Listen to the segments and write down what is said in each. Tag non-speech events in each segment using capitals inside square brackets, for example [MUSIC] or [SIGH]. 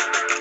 Hey,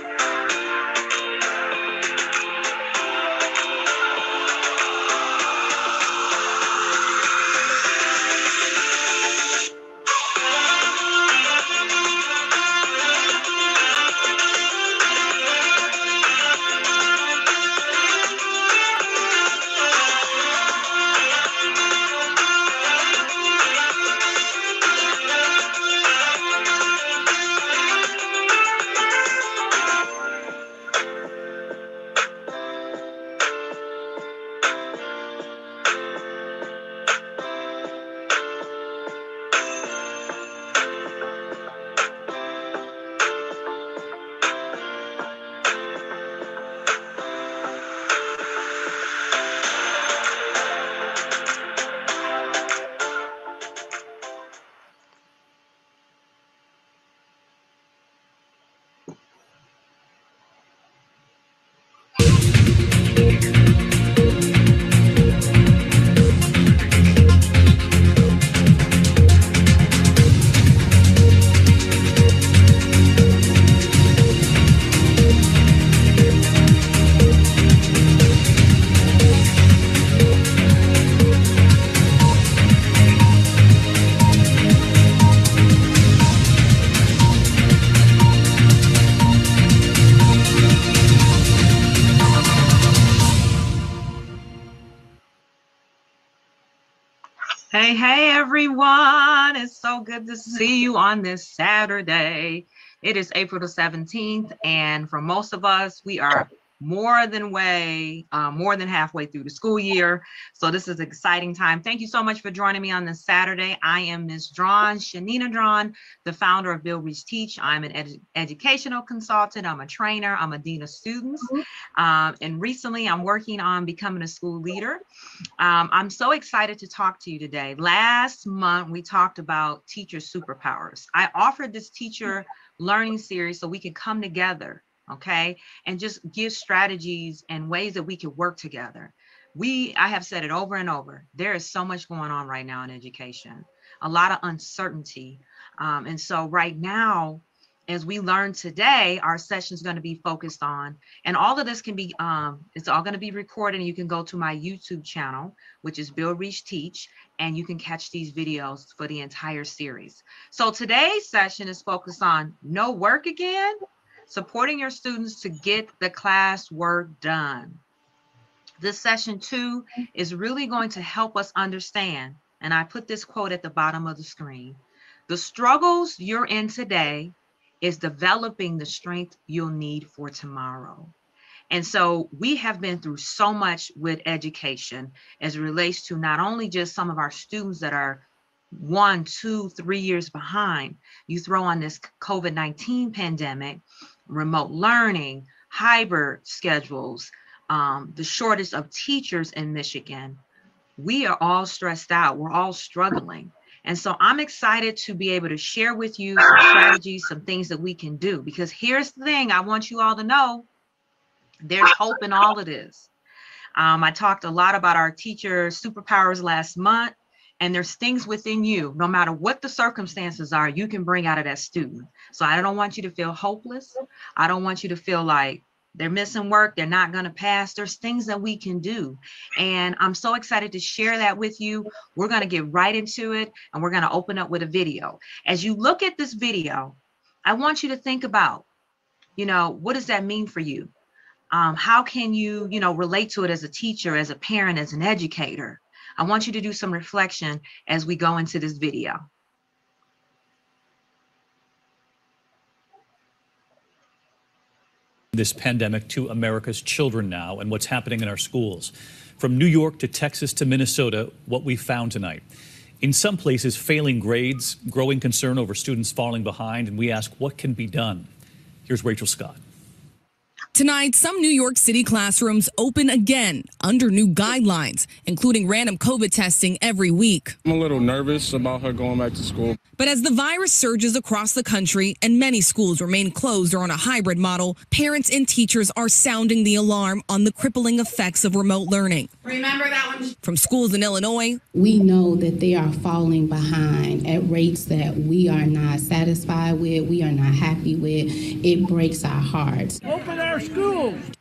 good to see you on this Saturday. It is April the 17th, and for most of us, we are more than way, uh, more than halfway through the school year. So this is an exciting time. Thank you so much for joining me on this Saturday. I am Ms. Drawn, Shanina Drawn, the founder of Build Reach Teach. I'm an ed educational consultant. I'm a trainer. I'm a dean of students. Um, and recently I'm working on becoming a school leader. Um, I'm so excited to talk to you today. Last month, we talked about teacher superpowers. I offered this teacher learning series so we can come together okay? And just give strategies and ways that we can work together. We i have said it over and over there is so much going on right now in education a lot of uncertainty. Um, and so right now as we learn today our session is going to be focused on and all of this can be um, it's all going to be recorded and you can go to my youtube channel which is Build Reach Teach and you can catch these videos for the entire series. So today's session is focused on no work again supporting your students to get the class work done. This session two is really going to help us understand, and I put this quote at the bottom of the screen, the struggles you're in today is developing the strength you'll need for tomorrow. And so we have been through so much with education as it relates to not only just some of our students that are one, two, three years behind. You throw on this COVID 19 pandemic, remote learning, hybrid schedules, um, the shortage of teachers in Michigan, we are all stressed out. We're all struggling. And so I'm excited to be able to share with you some strategies, some things that we can do. Because here's the thing I want you all to know there's hope in all of this. Um, I talked a lot about our teacher superpowers last month and there's things within you no matter what the circumstances are you can bring out of that student. So i don't want you to feel hopeless. I don't want you to feel like they're missing work they're not going to pass. There's things that we can do. And i'm so excited to share that with you. We're going to get right into it and we're going to open up with a video. As you look at this video i want you to think about you know what does that mean for you? Um, how can you you know relate to it as a teacher as a parent as an educator I want you to do some reflection as we go into this video. This pandemic to America's children now and what's happening in our schools. From New York to Texas to Minnesota, what we found tonight. In some places, failing grades, growing concern over students falling behind, and we ask what can be done. Here's Rachel Scott. Tonight, some New York City classrooms open again under new guidelines, including random COVID testing every week. I'm a little nervous about her going back to school. But as the virus surges across the country and many schools remain closed or on a hybrid model, parents and teachers are sounding the alarm on the crippling effects of remote learning. Remember that one? From schools in Illinois, We know that they are falling behind at rates that we are not satisfied with, we are not happy with. It breaks our hearts. Open our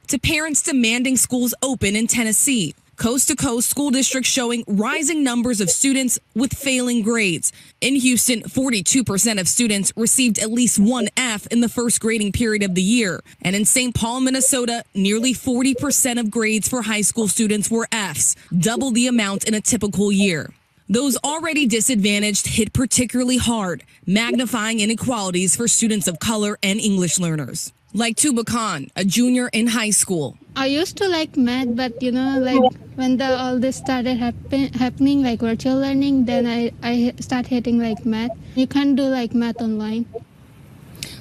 to parents demanding schools open in Tennessee. Coast to coast school districts showing rising numbers of students with failing grades. In Houston, 42% of students received at least one F in the first grading period of the year. And in St. Paul, Minnesota, nearly 40% of grades for high school students were Fs, double the amount in a typical year. Those already disadvantaged hit particularly hard, magnifying inequalities for students of color and English learners. Like Tuba Khan, a junior in high school. I used to like math, but you know, like when the all this started happen, happening, like virtual learning, then I I start hating like math. You can't do like math online.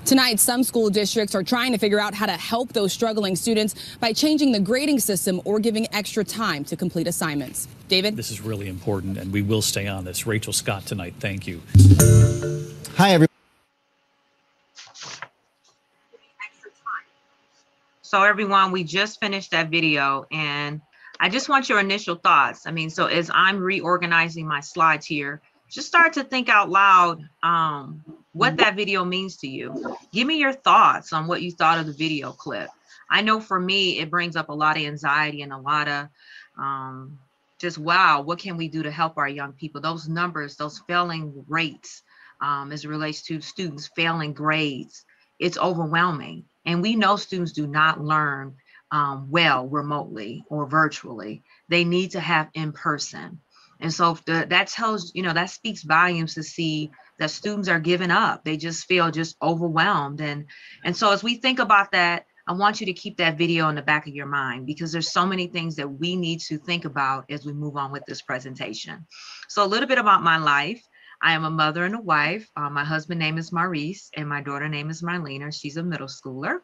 Tonight, some school districts are trying to figure out how to help those struggling students by changing the grading system or giving extra time to complete assignments. David? This is really important, and we will stay on this. Rachel Scott tonight, thank you. Hi, everyone. So everyone, we just finished that video and I just want your initial thoughts. I mean, so as I'm reorganizing my slides here, just start to think out loud um, what that video means to you. Give me your thoughts on what you thought of the video clip. I know for me, it brings up a lot of anxiety and a lot of um, just, wow, what can we do to help our young people? Those numbers, those failing rates um, as it relates to students failing grades, it's overwhelming. And we know students do not learn um, well remotely or virtually. They need to have in person. And so the, that tells, you know, that speaks volumes to see that students are giving up. They just feel just overwhelmed. And, and so as we think about that, I want you to keep that video in the back of your mind because there's so many things that we need to think about as we move on with this presentation. So a little bit about my life. I am a mother and a wife. Uh, my husband name is Maurice and my daughter name is Marlena. She's a middle schooler.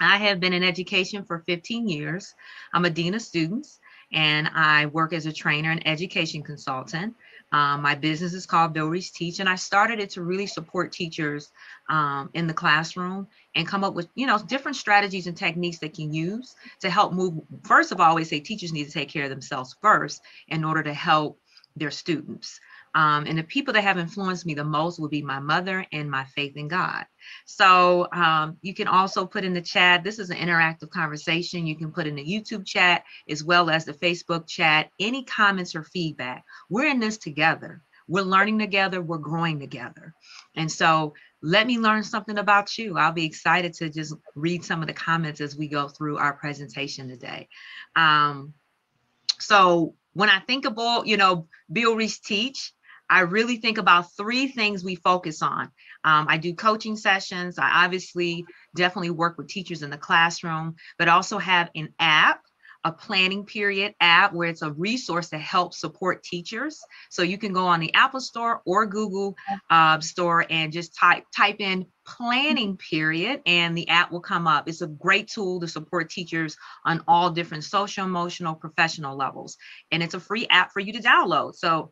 I have been in education for 15 years. I'm a dean of students and I work as a trainer and education consultant. Um, my business is called Build Reach Teach, and I started it to really support teachers um, in the classroom and come up with, you know, different strategies and techniques they can use to help move. First of all, always say teachers need to take care of themselves first in order to help their students. Um, and the people that have influenced me the most would be my mother and my faith in God. So um, you can also put in the chat. This is an interactive conversation. You can put in the YouTube chat as well as the Facebook chat. Any comments or feedback. We're in this together. We're learning together. We're growing together. And so let me learn something about you. I'll be excited to just read some of the comments as we go through our presentation today. Um, so when I think about, you know, Build Reach Teach, I really think about three things we focus on. Um, I do coaching sessions. I obviously definitely work with teachers in the classroom, but also have an app, a planning period app where it's a resource to help support teachers. So you can go on the Apple Store or Google uh, Store and just type type in planning period and the app will come up. It's a great tool to support teachers on all different social, emotional, professional levels. And it's a free app for you to download. So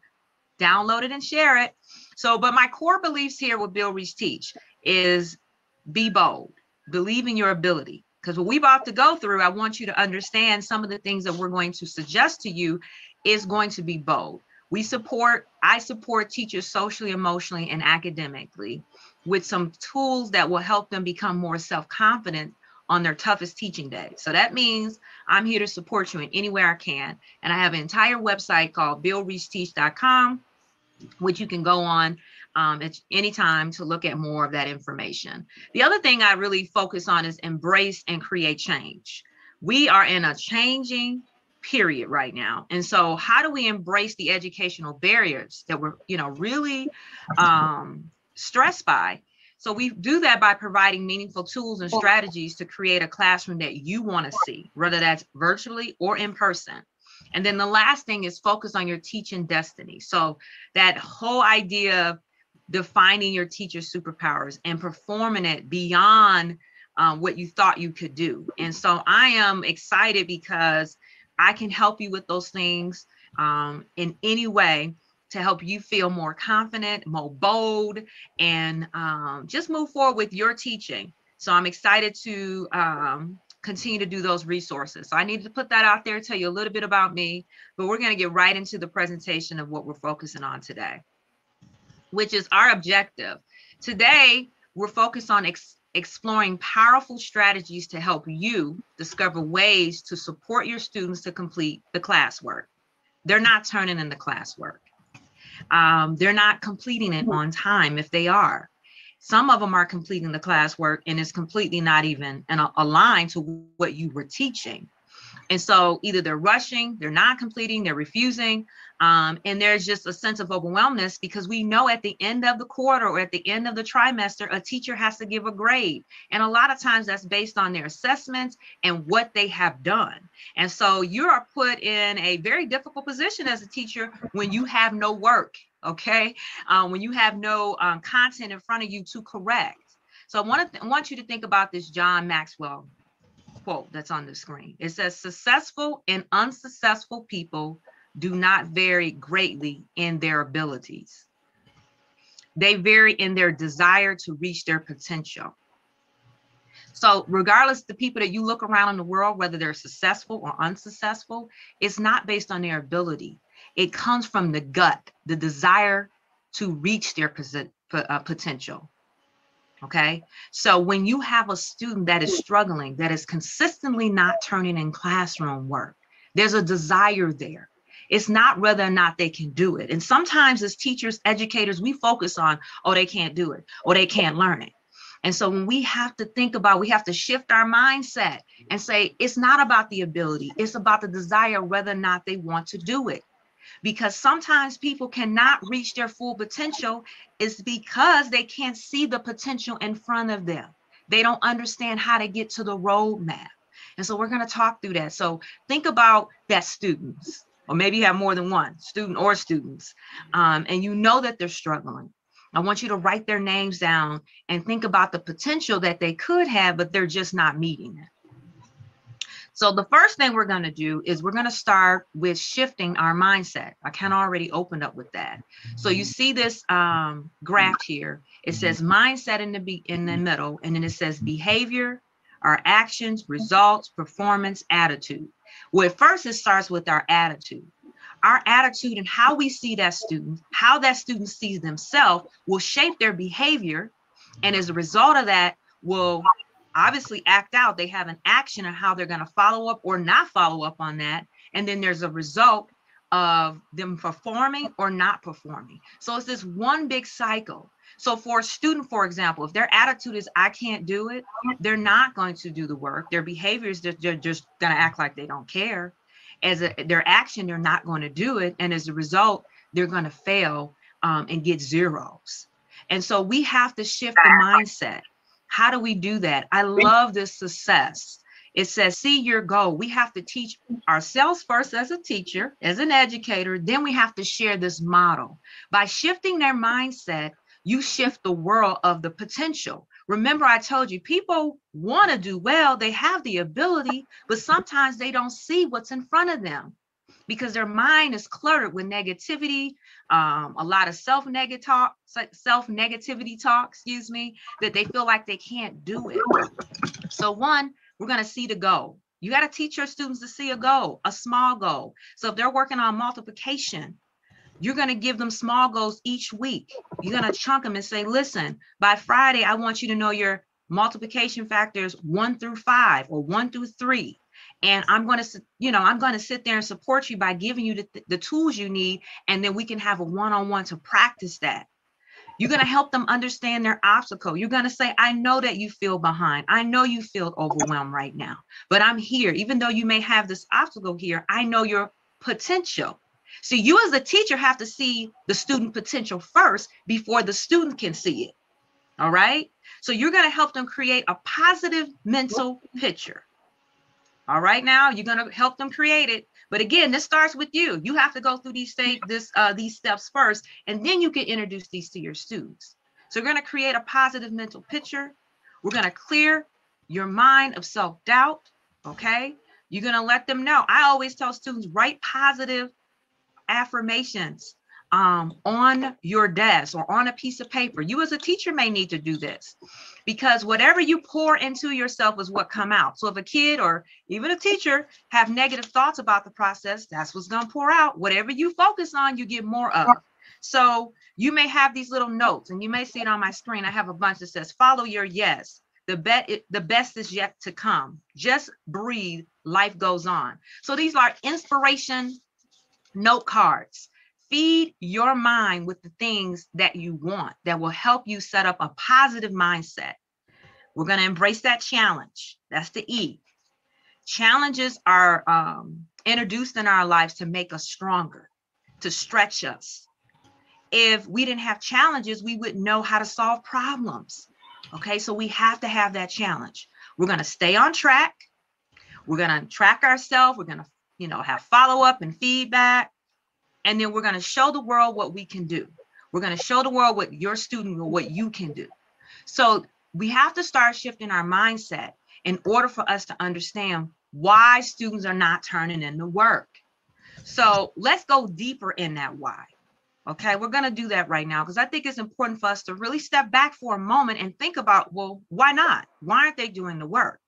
download it and share it. So, but my core beliefs here with Build Reach Teach is be bold, believe in your ability. Because what we're about to go through, I want you to understand some of the things that we're going to suggest to you is going to be bold. We support, I support teachers socially, emotionally, and academically with some tools that will help them become more self-confident on their toughest teaching day. So that means I'm here to support you in any way I can. And I have an entire website called buildreachteach.com which you can go on um, at any time to look at more of that information. The other thing I really focus on is embrace and create change. We are in a changing period right now. And so how do we embrace the educational barriers that we're, you know, really um, stressed by? So we do that by providing meaningful tools and strategies to create a classroom that you want to see, whether that's virtually or in person. And then the last thing is focus on your teaching destiny. So that whole idea of defining your teacher superpowers and performing it beyond um, what you thought you could do. And so I am excited because I can help you with those things um, in any way to help you feel more confident, more bold, and um, just move forward with your teaching. So I'm excited to um, continue to do those resources. So I needed to put that out there, tell you a little bit about me, but we're going to get right into the presentation of what we're focusing on today, which is our objective. Today, we're focused on ex exploring powerful strategies to help you discover ways to support your students to complete the classwork. They're not turning in the classwork. Um, they're not completing it on time if they are. Some of them are completing the classwork and it's completely not even an, aligned to what you were teaching. And so either they're rushing, they're not completing, they're refusing, um, and there's just a sense of overwhelmness because we know at the end of the quarter or at the end of the trimester, a teacher has to give a grade. And a lot of times that's based on their assessments and what they have done. And so you are put in a very difficult position as a teacher when you have no work, okay? Um, when you have no um, content in front of you to correct. So I want, to I want you to think about this John Maxwell quote that's on the screen. It says, successful and unsuccessful people do not vary greatly in their abilities. They vary in their desire to reach their potential. So regardless the people that you look around in the world, whether they're successful or unsuccessful, it's not based on their ability. It comes from the gut, the desire to reach their uh, potential. Okay. So when you have a student that is struggling, that is consistently not turning in classroom work, there's a desire there. It's not whether or not they can do it. And sometimes as teachers, educators, we focus on, oh, they can't do it or they can't learn it. And so when we have to think about, we have to shift our mindset and say, it's not about the ability, it's about the desire, whether or not they want to do it because sometimes people cannot reach their full potential is because they can't see the potential in front of them. They don't understand how to get to the roadmap. And so we're going to talk through that. So think about that students, or maybe you have more than one student or students, um, and you know that they're struggling. I want you to write their names down and think about the potential that they could have, but they're just not meeting it. So the first thing we're going to do is we're going to start with shifting our mindset. I kind of already opened up with that. So you see this um, graph here. It says mindset in the be in the middle, and then it says behavior, our actions, results, performance, attitude. Well, first it starts with our attitude. Our attitude and how we see that student, how that student sees themselves will shape their behavior. And as a result of that, will obviously act out. They have an action on how they're going to follow up or not follow up on that. And then there's a result of them performing or not performing. So it's this one big cycle. So for a student, for example, if their attitude is, I can't do it, they're not going to do the work. Their behaviors, they're, they're just going to act like they don't care. As a, their action, they're not going to do it. And as a result, they're going to fail um, and get zeros. And so we have to shift the mindset. How do we do that? I love this success. It says, see your goal. We have to teach ourselves first as a teacher, as an educator, then we have to share this model. By shifting their mindset, you shift the world of the potential. Remember, I told you people want to do well, they have the ability, but sometimes they don't see what's in front of them because their mind is cluttered with negativity, um, a lot of self-negative talk, self-negativity talk, excuse me, that they feel like they can't do it. So one, we're going to see the goal. You got to teach your students to see a goal, a small goal. So if they're working on multiplication, you're going to give them small goals each week. You're going to chunk them and say, listen, by Friday, I want you to know your multiplication factors one through five or one through three and i'm going to you know i'm going to sit there and support you by giving you the, the tools you need and then we can have a one-on-one to practice that. You're going to help them understand their obstacle. You're going to say i know that you feel behind. I know you feel overwhelmed right now but i'm here. Even though you may have this obstacle here i know your potential. So you as a teacher have to see the student potential first before the student can see it. All right? So you're going to help them create a positive mental picture all right, now you're gonna help them create it. But again, this starts with you. You have to go through these state this uh, these steps first, and then you can introduce these to your students. So we're gonna create a positive mental picture. We're gonna clear your mind of self-doubt, okay? You're gonna let them know. I always tell students, write positive affirmations um, on your desk or on a piece of paper. You as a teacher may need to do this because whatever you pour into yourself is what come out. So if a kid or even a teacher have negative thoughts about the process, that's what's gonna pour out. Whatever you focus on, you get more of. So you may have these little notes and you may see it on my screen. I have a bunch that says, follow your yes. The bet the best is yet to come. Just breathe, life goes on. So these are inspiration note cards. Feed your mind with the things that you want that will help you set up a positive mindset. We're going to embrace that challenge. That's the E. Challenges are um, introduced in our lives to make us stronger, to stretch us. If we didn't have challenges, we wouldn't know how to solve problems. Okay, so we have to have that challenge. We're going to stay on track. We're going to track ourselves. We're going to, you know, have follow up and feedback. And then we're going to show the world what we can do. We're going to show the world what your student or what you can do. So we have to start shifting our mindset in order for us to understand why students are not turning in the work. So let's go deeper in that why. Okay, we're going to do that right now because I think it's important for us to really step back for a moment and think about, well, why not? Why aren't they doing the work?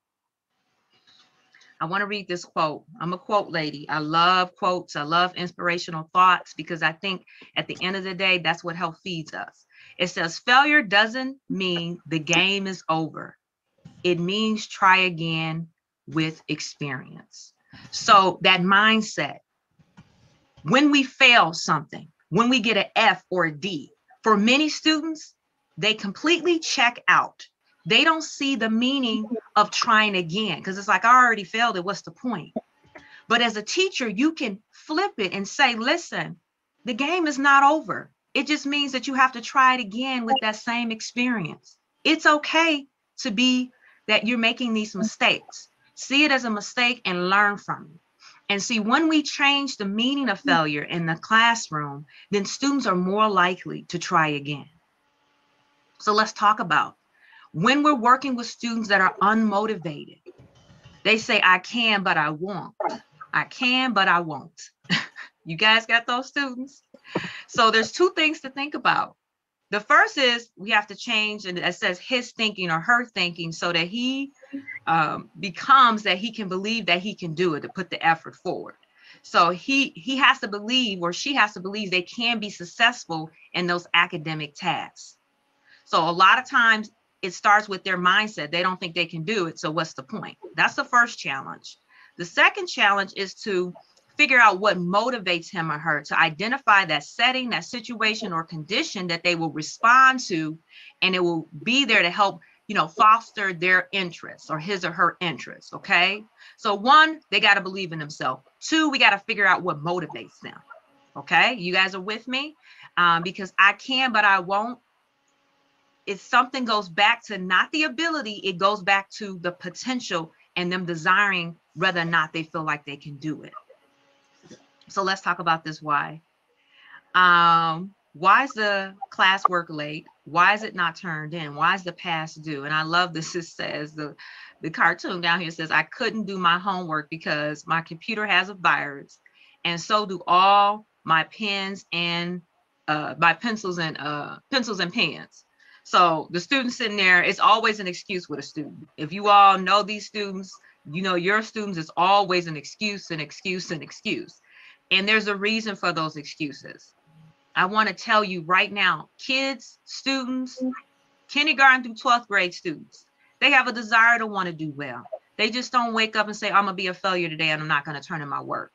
I want to read this quote. I'm a quote lady. I love quotes. I love inspirational thoughts because I think at the end of the day, that's what health feeds us. It says, failure doesn't mean the game is over. It means try again with experience. So that mindset, when we fail something, when we get an F or a D, for many students, they completely check out they don't see the meaning of trying again because it's like, I already failed it. What's the point? But as a teacher, you can flip it and say, listen, the game is not over. It just means that you have to try it again with that same experience. It's okay to be that you're making these mistakes. See it as a mistake and learn from it. And see, when we change the meaning of failure in the classroom, then students are more likely to try again. So let's talk about when we're working with students that are unmotivated, they say, I can, but I won't. I can, but I won't. [LAUGHS] you guys got those students? So there's two things to think about. The first is we have to change, and it says his thinking or her thinking, so that he um, becomes that he can believe that he can do it to put the effort forward. So he he has to believe, or she has to believe, they can be successful in those academic tasks. So a lot of times it starts with their mindset. They don't think they can do it. So what's the point? That's the first challenge. The second challenge is to figure out what motivates him or her to identify that setting, that situation or condition that they will respond to, and it will be there to help, you know, foster their interests or his or her interests. Okay. So one, they got to believe in themselves. Two, we got to figure out what motivates them. Okay. You guys are with me? Um, because I can, but I won't if something goes back to not the ability, it goes back to the potential and them desiring whether or not they feel like they can do it. So let's talk about this why. Um, why is the classwork late? Why is it not turned in? Why is the past due? And I love this. It says the the cartoon down here says I couldn't do my homework because my computer has a virus, and so do all my pens and uh, my pencils and uh, pencils and pens. So the student sitting there, it's always an excuse with a student. If you all know these students, you know your students is always an excuse, an excuse, an excuse. And there's a reason for those excuses. I want to tell you right now, kids, students, kindergarten through 12th grade students, they have a desire to want to do well. They just don't wake up and say, I'm gonna be a failure today and I'm not gonna turn in my work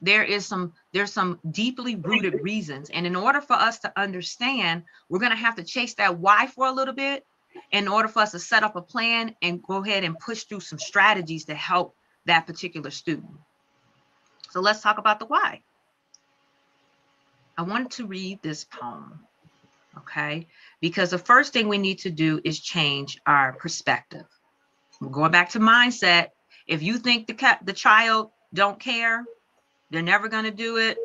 there is some there's some deeply rooted reasons. And in order for us to understand we're going to have to chase that why for a little bit in order for us to set up a plan and go ahead and push through some strategies to help that particular student. So let's talk about the why. I wanted to read this poem okay? Because the first thing we need to do is change our perspective. We're going back to mindset if you think the, the child don't care they're never going to do it,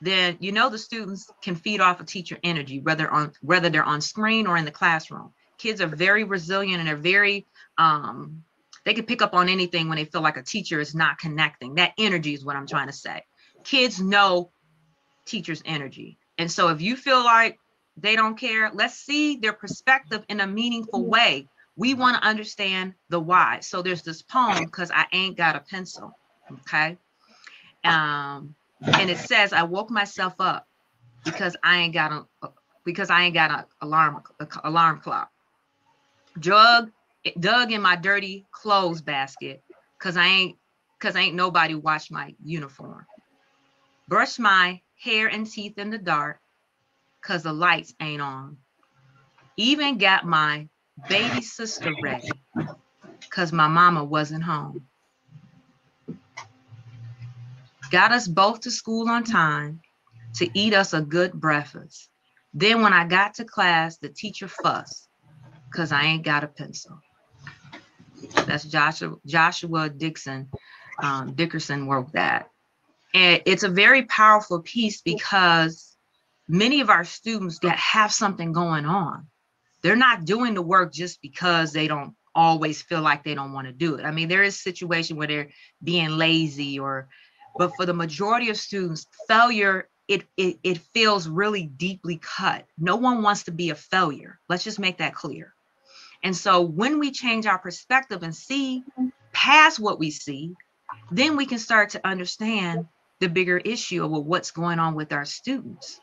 then you know the students can feed off a of teacher energy, whether on whether they're on screen or in the classroom. Kids are very resilient and they're very, um, they can pick up on anything when they feel like a teacher is not connecting. That energy is what I'm trying to say. Kids know teachers' energy. And so if you feel like they don't care, let's see their perspective in a meaningful way. We want to understand the why. So there's this poem, because I ain't got a pencil. Okay. Um, and it says, I woke myself up because I ain't got a because I ain't got an alarm a alarm clock. Drug dug in my dirty clothes basket because I ain't because ain't nobody watched my uniform. Brush my hair and teeth in the dark because the lights ain't on. Even got my baby sister ready because my mama wasn't home. Got us both to school on time to eat us a good breakfast. Then when I got to class, the teacher fussed because I ain't got a pencil. That's Joshua Joshua Dixon um, Dickerson wrote that. And it's a very powerful piece because many of our students that have something going on, they're not doing the work just because they don't always feel like they don't want to do it. I mean, there is a situation where they're being lazy or, but for the majority of students, failure, it, it, it feels really deeply cut. No one wants to be a failure. Let's just make that clear. And so when we change our perspective and see past what we see, then we can start to understand the bigger issue of what's going on with our students.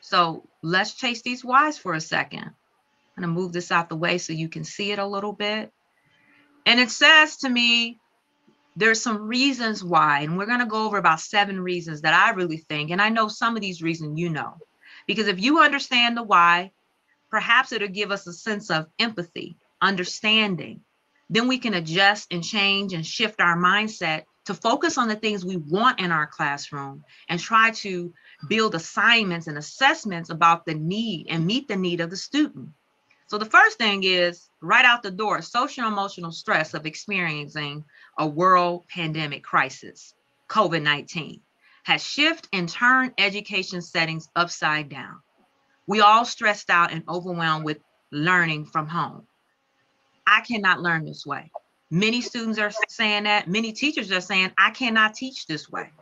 So let's chase these whys for a second. I'm gonna move this out the way so you can see it a little bit. And it says to me, there's some reasons why, and we're gonna go over about seven reasons that I really think, and I know some of these reasons you know, because if you understand the why, perhaps it'll give us a sense of empathy, understanding. Then we can adjust and change and shift our mindset to focus on the things we want in our classroom and try to build assignments and assessments about the need and meet the need of the student. So the first thing is right out the door, social emotional stress of experiencing a world pandemic crisis, COVID-19, has shifted and turned education settings upside down. We all stressed out and overwhelmed with learning from home. I cannot learn this way. Many students are saying that. Many teachers are saying, I cannot teach this way.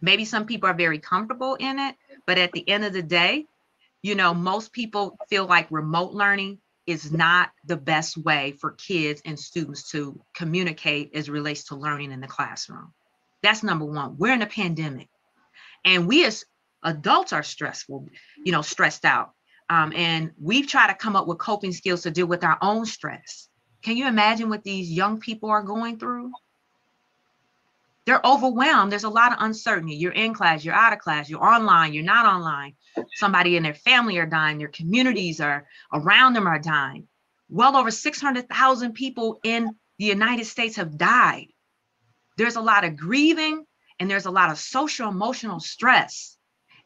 Maybe some people are very comfortable in it, but at the end of the day, you know, most people feel like remote learning is not the best way for kids and students to communicate as relates to learning in the classroom. That's number one. We're in a pandemic, and we as adults are stressful, you know, stressed out. Um, and we've tried to come up with coping skills to deal with our own stress. Can you imagine what these young people are going through? They're overwhelmed. There's a lot of uncertainty. You're in class, you're out of class, you're online, you're not online. Somebody in their family are dying, their communities are around them are dying. Well over 600,000 people in the United States have died. There's a lot of grieving and there's a lot of social emotional stress.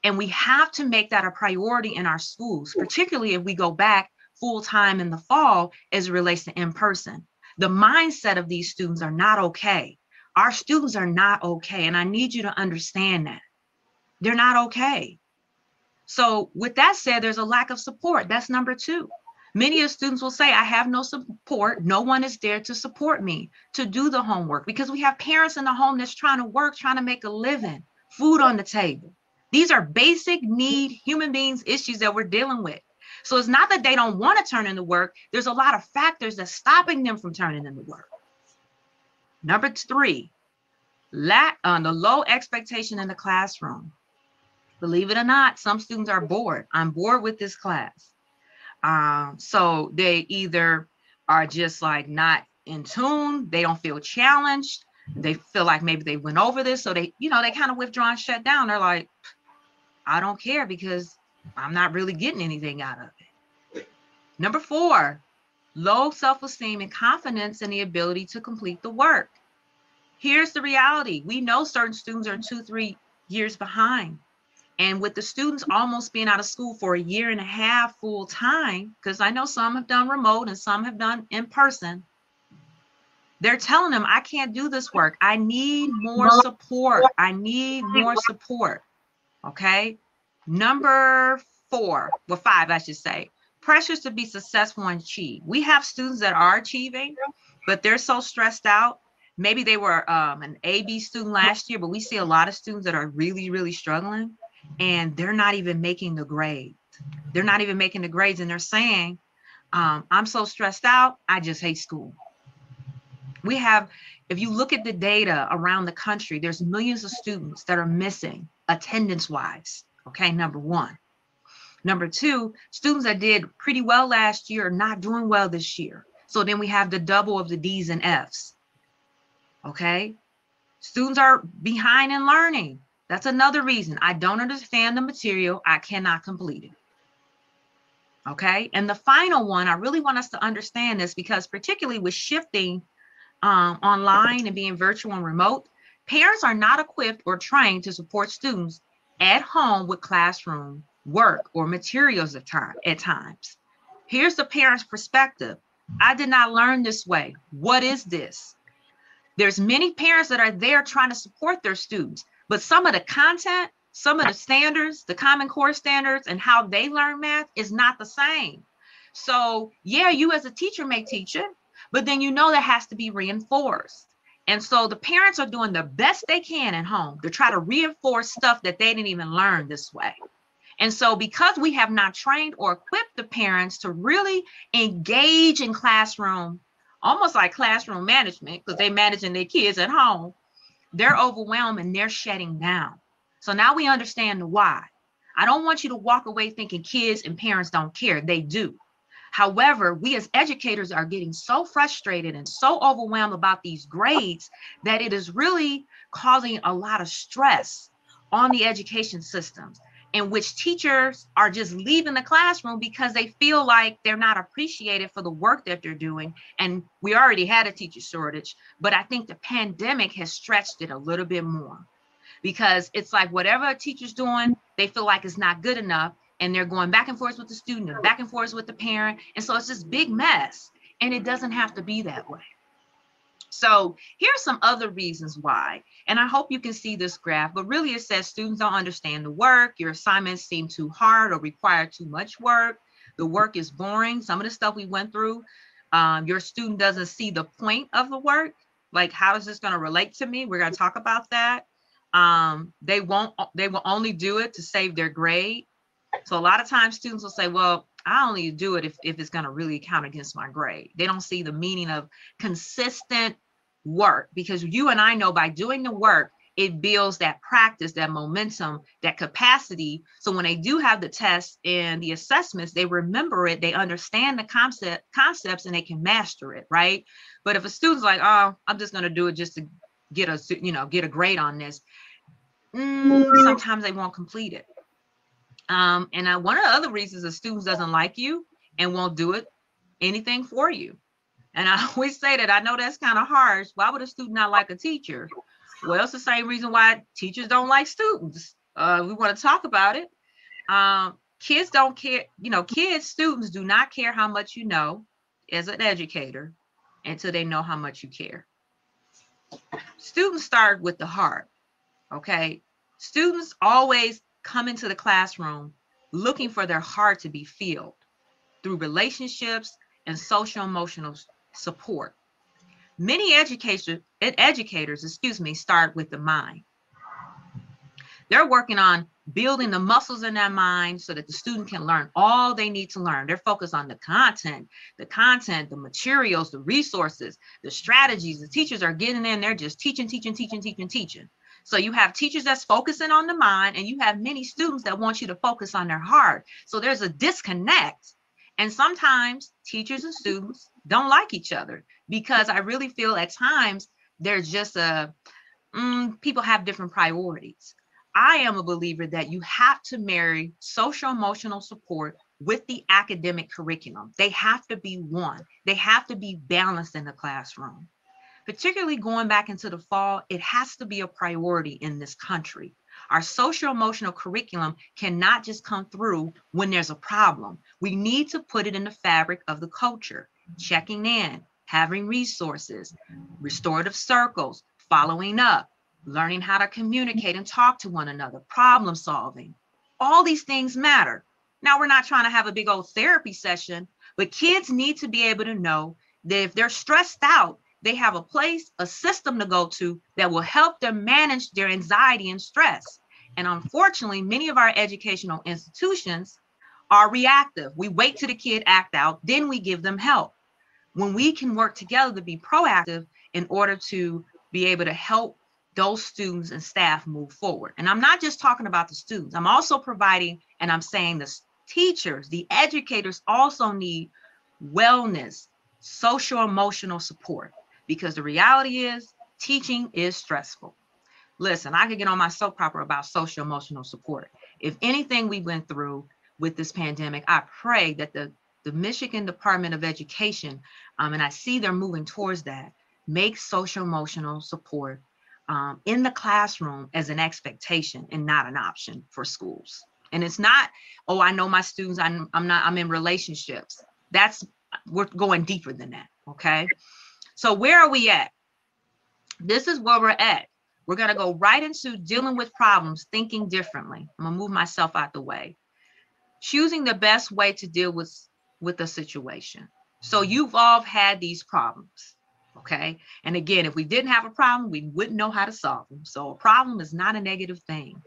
And we have to make that a priority in our schools, particularly if we go back full time in the fall as it relates to in person. The mindset of these students are not okay. Our students are not okay. And I need you to understand that. They're not okay. So, with that said, there's a lack of support. That's number two. Many of students will say, I have no support. No one is there to support me to do the homework because we have parents in the home that's trying to work, trying to make a living, food on the table. These are basic need human beings issues that we're dealing with. So it's not that they don't want to turn in the work. There's a lot of factors that's stopping them from turning in the work. Number three, lack on uh, the low expectation in the classroom. Believe it or not, some students are bored. I'm bored with this class. Um, so they either are just like not in tune, they don't feel challenged, they feel like maybe they went over this, so they, you know, they kind of withdraw and shut down. They're like, I don't care because I'm not really getting anything out of it. Number four, low self esteem and confidence in the ability to complete the work. Here's the reality we know certain students are two, three years behind. And with the students almost being out of school for a year and a half full time, because I know some have done remote and some have done in person, they're telling them, I can't do this work. I need more support. I need more support. Okay. Number four, well, five, I should say, pressures to be successful and achieve. We have students that are achieving, but they're so stressed out. Maybe they were um, an AB student last year, but we see a lot of students that are really, really struggling and they're not even making the grade. They're not even making the grades and they're saying, um, I'm so stressed out, I just hate school. We have, if you look at the data around the country, there's millions of students that are missing attendance wise. Okay, number one. Number two, students that did pretty well last year are not doing well this year. So then we have the double of the D's and F's. Okay, students are behind in learning. That's another reason I don't understand the material, I cannot complete it. Okay, and the final one, I really want us to understand this because, particularly with shifting um, online and being virtual and remote, parents are not equipped or trained to support students at home with classroom work or materials at, time, at times. Here's the parent's perspective. I did not learn this way. What is this? There's many parents that are there trying to support their students, but some of the content, some of the standards, the Common Core standards and how they learn math is not the same. So yeah, you as a teacher may teach it, but then you know that has to be reinforced. And so the parents are doing the best they can at home to try to reinforce stuff that they didn't even learn this way. And so, because we have not trained or equipped the parents to really engage in classroom, almost like classroom management, because they're managing their kids at home, they're mm. overwhelmed and they're shutting down. So now we understand the why. I don't want you to walk away thinking kids and parents don't care. They do. However, we as educators are getting so frustrated and so overwhelmed about these grades that it is really causing a lot of stress on the education systems in which teachers are just leaving the classroom because they feel like they're not appreciated for the work that they're doing. And we already had a teacher shortage, but I think the pandemic has stretched it a little bit more because it's like whatever a teacher's doing, they feel like it's not good enough. And they're going back and forth with the student and back and forth with the parent. And so it's this big mess. And it doesn't have to be that way. So here's some other reasons why, and I hope you can see this graph, but really it says students don't understand the work, your assignments seem too hard or require too much work, the work is boring, some of the stuff we went through, um, your student doesn't see the point of the work, like how is this gonna relate to me? We're gonna talk about that. Um, they won't, they will only do it to save their grade. So a lot of times students will say, well, I only do it if, if it's going to really count against my grade. They don't see the meaning of consistent work because you and I know by doing the work, it builds that practice, that momentum, that capacity. So when they do have the tests and the assessments, they remember it, they understand the concept concepts and they can master it, right? But if a student's like, oh, I'm just gonna do it just to get a you know get a grade on this, mm, sometimes they won't complete it. Um, and uh, one of the other reasons a student doesn't like you and won't do it anything for you. And I [LAUGHS] always say that I know that's kind of harsh. Why would a student not like a teacher? Well, it's the same reason why teachers don't like students. Uh, we want to talk about it. Um, kids don't care, you know, kids, students do not care how much you know as an educator until they know how much you care. Students start with the heart, okay? Students always come into the classroom looking for their heart to be filled through relationships and social emotional support. Many educators, educators, excuse me, start with the mind. They're working on building the muscles in their mind so that the student can learn all they need to learn. They're focused on the content, the content, the materials, the resources, the strategies. The teachers are getting in, they're just teaching, teaching, teaching, teaching, teaching. So you have teachers that's focusing on the mind, and you have many students that want you to focus on their heart. So there's a disconnect. And sometimes teachers and students don't like each other because I really feel at times there's just a mm, people have different priorities. I am a believer that you have to marry social emotional support with the academic curriculum. They have to be one. They have to be balanced in the classroom particularly going back into the fall, it has to be a priority in this country. Our social emotional curriculum cannot just come through when there's a problem. We need to put it in the fabric of the culture, checking in, having resources, restorative circles, following up, learning how to communicate and talk to one another, problem solving. All these things matter. Now, we're not trying to have a big old therapy session, but kids need to be able to know that if they're stressed out, they have a place, a system to go to that will help them manage their anxiety and stress. And unfortunately, many of our educational institutions are reactive. We wait till the kid act out, then we give them help. When we can work together to be proactive in order to be able to help those students and staff move forward. And I'm not just talking about the students, I'm also providing, and I'm saying the teachers, the educators also need wellness, social emotional support, because the reality is teaching is stressful. Listen, I could get on my soap opera about social emotional support. If anything we went through with this pandemic, I pray that the, the Michigan Department of Education, um, and I see they're moving towards that, make social emotional support um, in the classroom as an expectation and not an option for schools. And it's not, oh, I know my students, I'm, I'm not, I'm in relationships. That's, we're going deeper than that. Okay. So where are we at? This is where we're at. We're going to go right into dealing with problems, thinking differently. I'm going to move myself out the way. Choosing the best way to deal with, with a situation. So mm-hmm. you've all had these problems. Okay. And again, if we didn't have a problem, we wouldn't know how to solve them. So a problem is not a negative thing.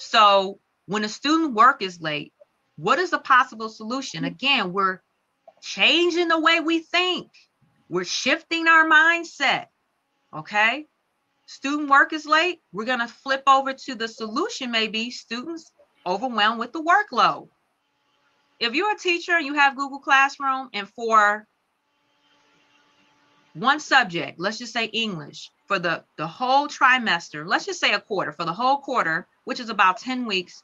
So when a student work is late, what is a possible solution? Again, we're changing the way we think. We're shifting our mindset. Okay. Student work is late. We're going to flip over to the solution, maybe students overwhelmed with the workload. If you're a teacher, you have Google Classroom, and for one subject, let's just say English, for the, the whole trimester, let's just say a quarter, for the whole quarter, which is about 10 weeks,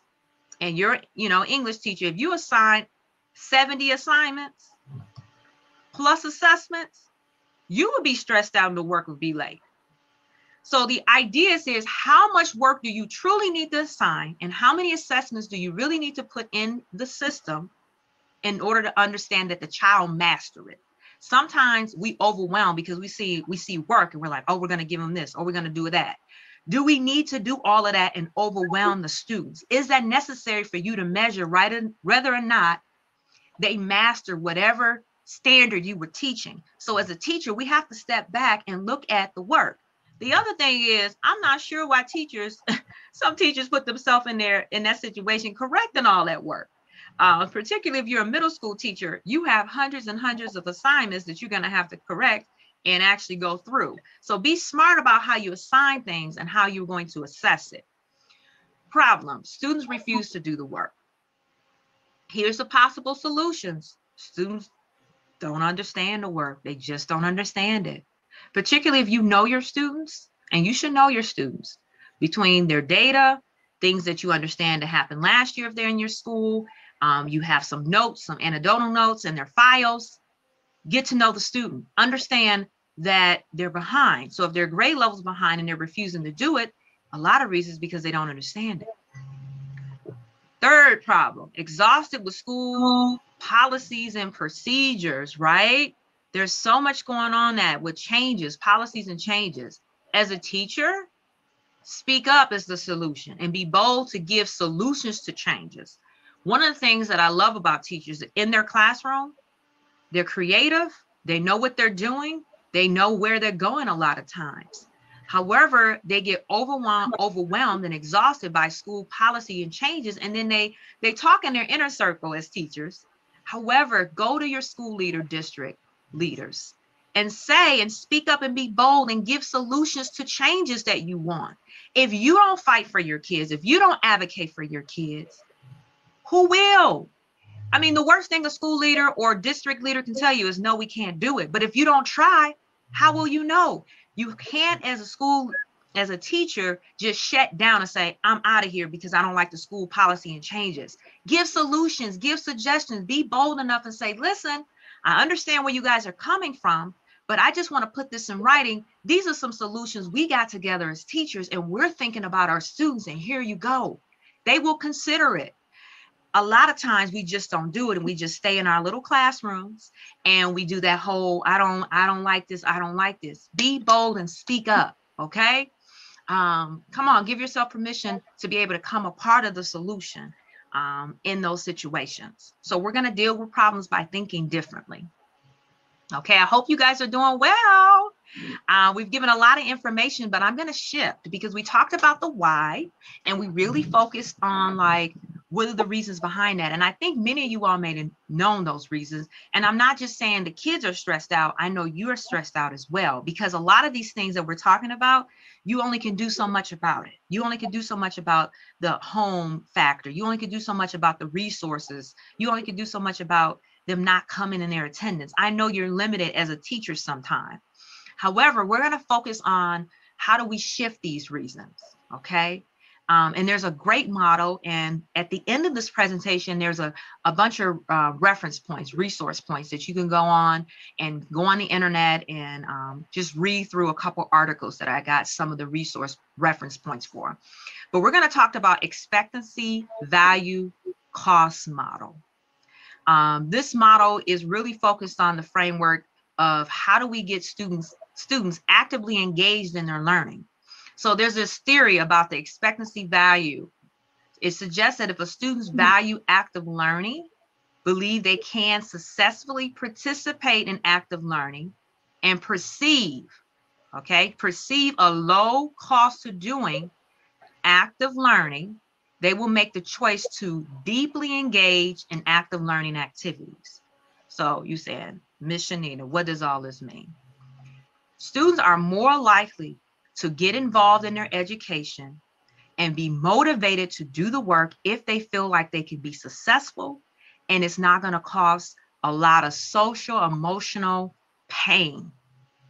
and you're, you know, English teacher, if you assign 70 assignments plus assessments, you would be stressed out and the work would be late. So the idea is how much work do you truly need to assign and how many assessments do you really need to put in the system in order to understand that the child master it? Sometimes we overwhelm because we see we see work and we're like oh we're going to give them this or we're going to do that. Do we need to do all of that and overwhelm the students? Is that necessary for you to measure right in, whether or not they master whatever standard you were teaching so as a teacher we have to step back and look at the work the other thing is i'm not sure why teachers [LAUGHS] some teachers put themselves in there in that situation correcting all that work uh, particularly if you're a middle school teacher, you have hundreds and hundreds of assignments that you're going to have to correct and actually go through. So be smart about how you assign things and how you're going to assess it. Problem, students refuse to do the work. Here's the possible solutions. Students don't understand the work. They just don't understand it. Particularly if you know your students, and you should know your students between their data, things that you understand to happen last year if they're in your school, um, you have some notes, some anecdotal notes in their files. Get to know the student. Understand that they're behind. So if their grade level's behind and they're refusing to do it, a lot of reasons because they don't understand it. Third problem, exhausted with school policies and procedures, right? There's so much going on that with changes, policies and changes. As a teacher, speak up as the solution and be bold to give solutions to changes. One of the things that I love about teachers in their classroom, they're creative, they know what they're doing, they know where they're going a lot of times. However, they get overwhelmed, overwhelmed and exhausted by school policy and changes, and then they they talk in their inner circle as teachers. However, go to your school leader district leaders and say and speak up and be bold and give solutions to changes that you want. If you don't fight for your kids, if you don't advocate for your kids, who will? I mean, the worst thing a school leader or district leader can tell you is no, we can't do it. But if you don't try, how will you know? You can't, as a school, as a teacher, just shut down and say, I'm out of here because I don't like the school policy and changes. Give solutions, give suggestions, be bold enough and say, listen, I understand where you guys are coming from, but I just want to put this in writing. These are some solutions we got together as teachers, and we're thinking about our students, and here you go. They will consider it a lot of times we just don't do it and we just stay in our little classrooms and we do that whole i don't i don't like this i don't like this be bold and speak up okay um, come on give yourself permission to be able to come a part of the solution um, in those situations. So we're going to deal with problems by thinking differently. Okay, I hope you guys are doing well. Uh, we've given a lot of information, but I'm going to shift because we talked about the why and we really focused on like what are the reasons behind that. And I think many of you all may have known those reasons. And I'm not just saying the kids are stressed out. I know you're stressed out as well because a lot of these things that we're talking about, you only can do so much about it. You only can do so much about the home factor. You only can do so much about the resources. You only can do so much about them not coming in their attendance. I know you're limited as a teacher sometimes. However, we're going to focus on how do we shift these reasons, okay? Um, and there's a great model. And at the end of this presentation, there's a, a bunch of uh, reference points, resource points that you can go on and go on the internet and um, just read through a couple articles that I got some of the resource reference points for. But we're going to talk about expectancy value cost model. Um, this model is really focused on the framework of how do we get students students actively engaged in their learning. So there's this theory about the expectancy value. It suggests that if a student's hmm. value active learning, believe they can successfully participate in active learning and perceive, okay, perceive a low cost to doing active learning, they will make the choice to deeply engage in active learning activities. So you said, Miss Shanita, what does all this mean? Students are more likely to get involved in their education and be motivated to do the work if they feel like they can be successful and it's not going to cause a lot of social, emotional pain,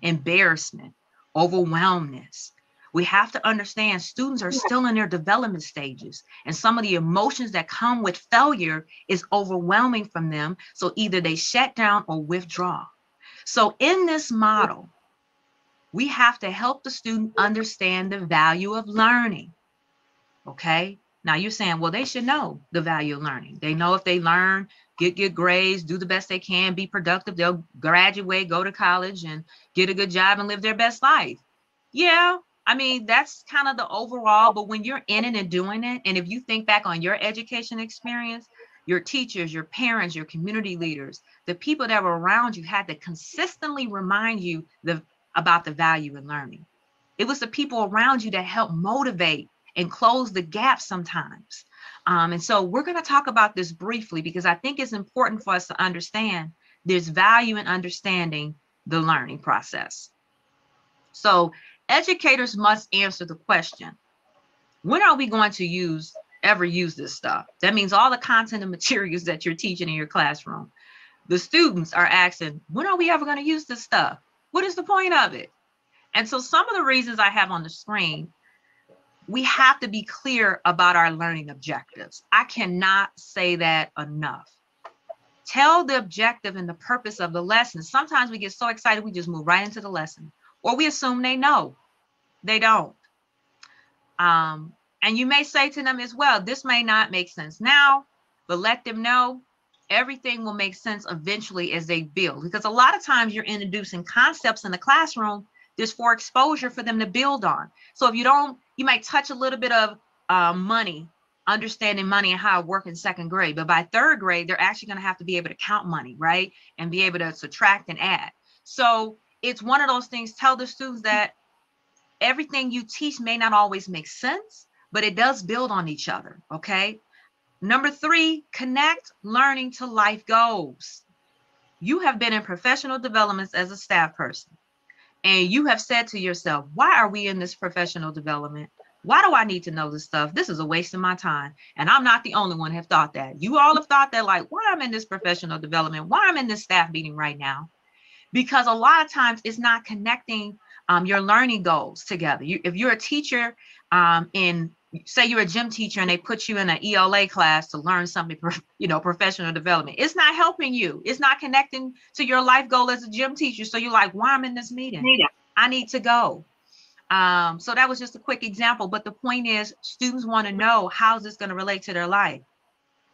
embarrassment, overwhelmness. We have to understand students are still in their development stages, and some of the emotions that come with failure is overwhelming from them. So either they shut down or withdraw. So, in this model, we have to help the student understand the value of learning. Okay. Now you're saying, well, they should know the value of learning. They know if they learn, get good grades, do the best they can, be productive, they'll graduate, go to college, and get a good job and live their best life. Yeah, I mean, that's kind of the overall, but when you're in it and doing it, and if you think back on your education experience, your teachers, your parents, your community leaders, the people that were around you had to consistently remind you the about the value in learning. It was the people around you that helped motivate and close the gap sometimes. Um, and so we're going to talk about this briefly because I think it's important for us to understand there's value in understanding the learning process. So educators must answer the question, when are we going to use ever use this stuff? That means all the content and materials that you're teaching in your classroom. The students are asking, when are we ever going to use this stuff? What is the point of it? And so some of the reasons I have on the screen, we have to be clear about our learning objectives. I cannot say that enough. Tell the objective and the purpose of the lesson. Sometimes we get so excited, we just move right into the lesson, or we assume they know. They don't. Um, and you may say to them as well, this may not make sense now, but let them know everything will make sense eventually as they build. Because a lot of times you're introducing concepts in the classroom, there's for exposure for them to build on. So if you don't, you might touch a little bit of uh, money, understanding money and how it works in second grade. But by third grade, they're actually going to have to be able to count money, right? And be able to subtract and add. So it's one of those things, tell the students that everything you teach may not always make sense, but it does build on each other, okay? Number three, connect learning to life goals. You have been in professional developments as a staff person, and you have said to yourself, why are we in this professional development? Why do I need to know this stuff? This is a waste of my time. And I'm not the only one have thought that. You all have thought that, like, why I'm in this professional development, why I'm in this staff meeting right now. Because a lot of times it's not connecting um, your learning goals together. You, if you're a teacher um, in say you're a gym teacher and they put you in an ELA class to learn something, [LAUGHS] you know, professional development. It's not helping you. It's not connecting to your life goal as a gym teacher. So you're like, why am I in this meeting? I need to go. Um, so that was just a quick example. But the point is, students want to know how is this going to relate to their life.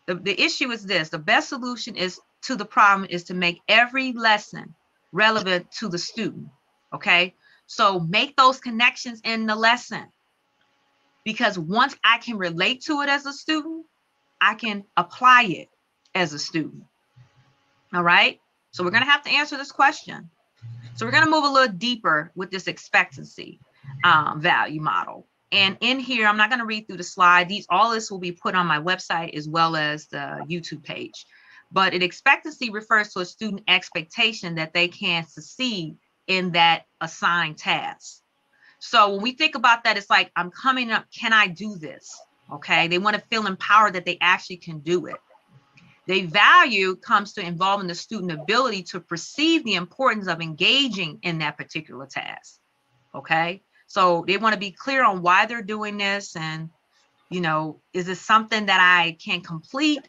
The, the issue is this: the best solution is to the problem is to make every lesson relevant to the student. Okay, so make those connections in the lesson because once I can relate to it as a student, I can apply it as a student. All right. So we're going to have to answer this question. So we're going to move a little deeper with this expectancy um, value model. And in here, I'm not going to read through the slide. These all this will be put on my website as well as the YouTube page. But an expectancy refers to a student expectation that they can succeed in that assigned task. So when we think about that, it's like I'm coming up. Can I do this? Okay. They want to feel empowered that they actually can do it. The value comes to involving the student ability to perceive the importance of engaging in that particular task. Okay. So they want to be clear on why they're doing this and, you know, is this something that I can complete?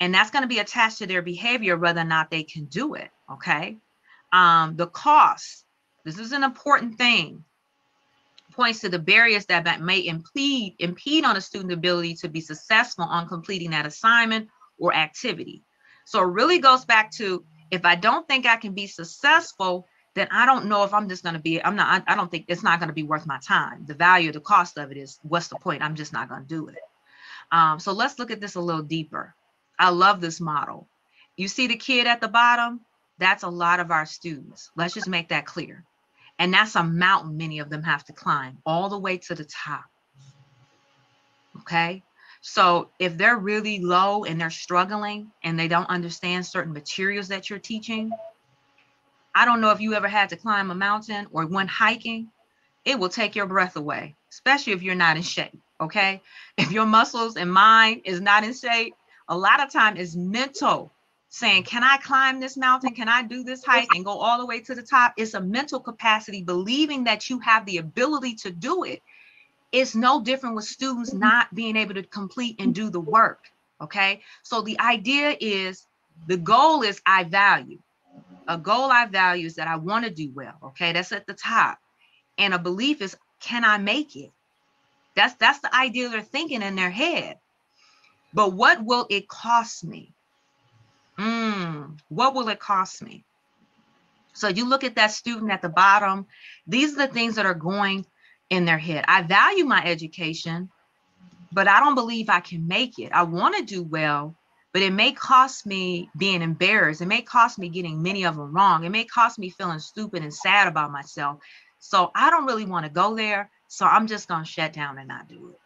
And that's going to be attached to their behavior, whether or not they can do it. Okay. Um, the cost, this is an important thing, points to the barriers that may impede, impede on a student ability to be successful on completing that assignment or activity. So it really goes back to if I don't think I can be successful, then I don't know if I'm just going to be, I'm not, I, I don't think it's not going to be worth my time. The value, the cost of it is what's the point? I'm just not going to do it. Um, so let's look at this a little deeper. I love this model. You see the kid at the bottom? That's a lot of our students. Let's just make that clear. And that's a mountain many of them have to climb all the way to the top. Okay. So if they're really low and they're struggling and they don't understand certain materials that you're teaching, I don't know if you ever had to climb a mountain or went hiking, it will take your breath away, especially if you're not in shape. Okay. If your muscles and mind is not in shape, a lot of time is mental saying, Can I climb this mountain? Can I do this hike and go all the way to the top? It's a mental capacity, believing that you have the ability to do it. It's no different with students mm-hmm. not being able to complete and do the work. Okay. So the idea is the goal is I value. A goal I value is that I want to do well. Okay. That's at the top. And a belief is, can I make it? That's that's the idea they're thinking in their head. But what will it cost me? Mm, what will it cost me? So you look at that student at the bottom, these are the things that are going in their head. I value my education, but I don't believe I can make it. I want to do well, but it may cost me being embarrassed. It may cost me getting many of them wrong. It may cost me feeling stupid and sad about myself. So I don't really want to go there. So I'm just going to shut down and not do it.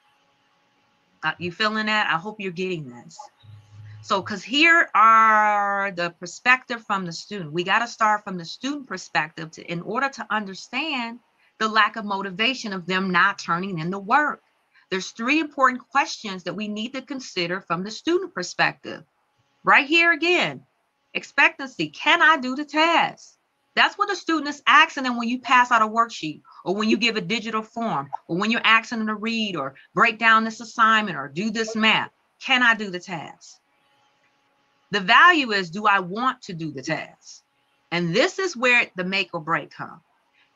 Uh, you feeling that? I hope you're getting this. So, because here are the perspective from the student. We got to start from the student perspective to, in order to understand the lack of motivation of them not turning in the work. There's three important questions that we need to consider from the student perspective. Right here again, expectancy. Can I do the task? That's what the student is asking them when you pass out a worksheet or when you give a digital form or when you're asking them to read or break down this assignment or do this math. Can I do the task? The value is do I want to do the task? And this is where the make or break comes.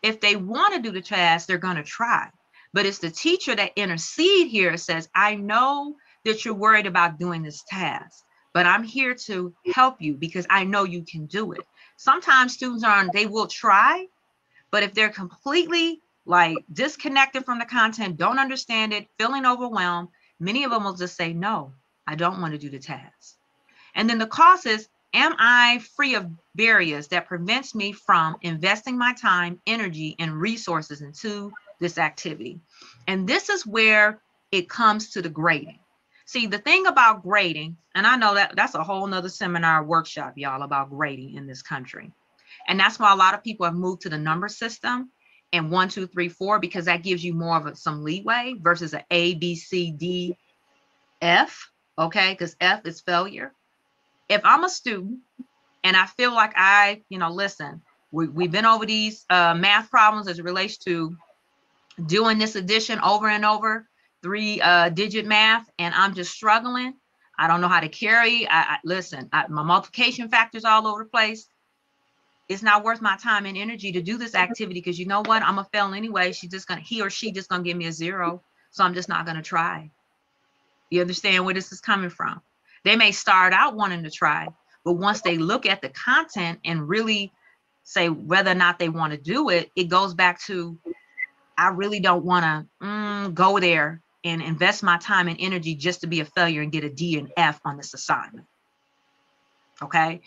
If they want to do the task, they're going to try. But it's the teacher that intercede here says, I know that you're worried about doing this task, but I'm here to help you because I know you can do it. Sometimes students are, they will try, but if they're completely like disconnected from the content, don't understand it, feeling overwhelmed, many of them will just say, no, I don't want to do the task. And then the cost is, am I free of barriers that prevents me from investing my time, energy, and resources into this activity? And this is where it comes to the grading. See, the thing about grading, and I know that that's a whole nother seminar workshop, y'all, about grading in this country. And that's why a lot of people have moved to the number system and one, two, three, four, because that gives you more of a, some leeway versus an A, B, C, D, F. Okay, because F is failure if I'm a student and I feel like I, you know, listen, we, we've been over these uh, math problems as it relates to doing this addition over and over, three uh, digit math, and I'm just struggling. I don't know how to carry. I, I listen, I, my multiplication factors all over the place. It's not worth my time and energy to do this activity because you know what? I'm a fail anyway. She's just gonna, he or she just gonna give me a zero. So I'm just not gonna try. You understand where this is coming from? They may start out wanting to try, but once they look at the content and really say whether or not they want to do it, it goes back to I really don't want to mm, go there and invest my time and energy just to be a failure and get a D and F on this assignment. Okay.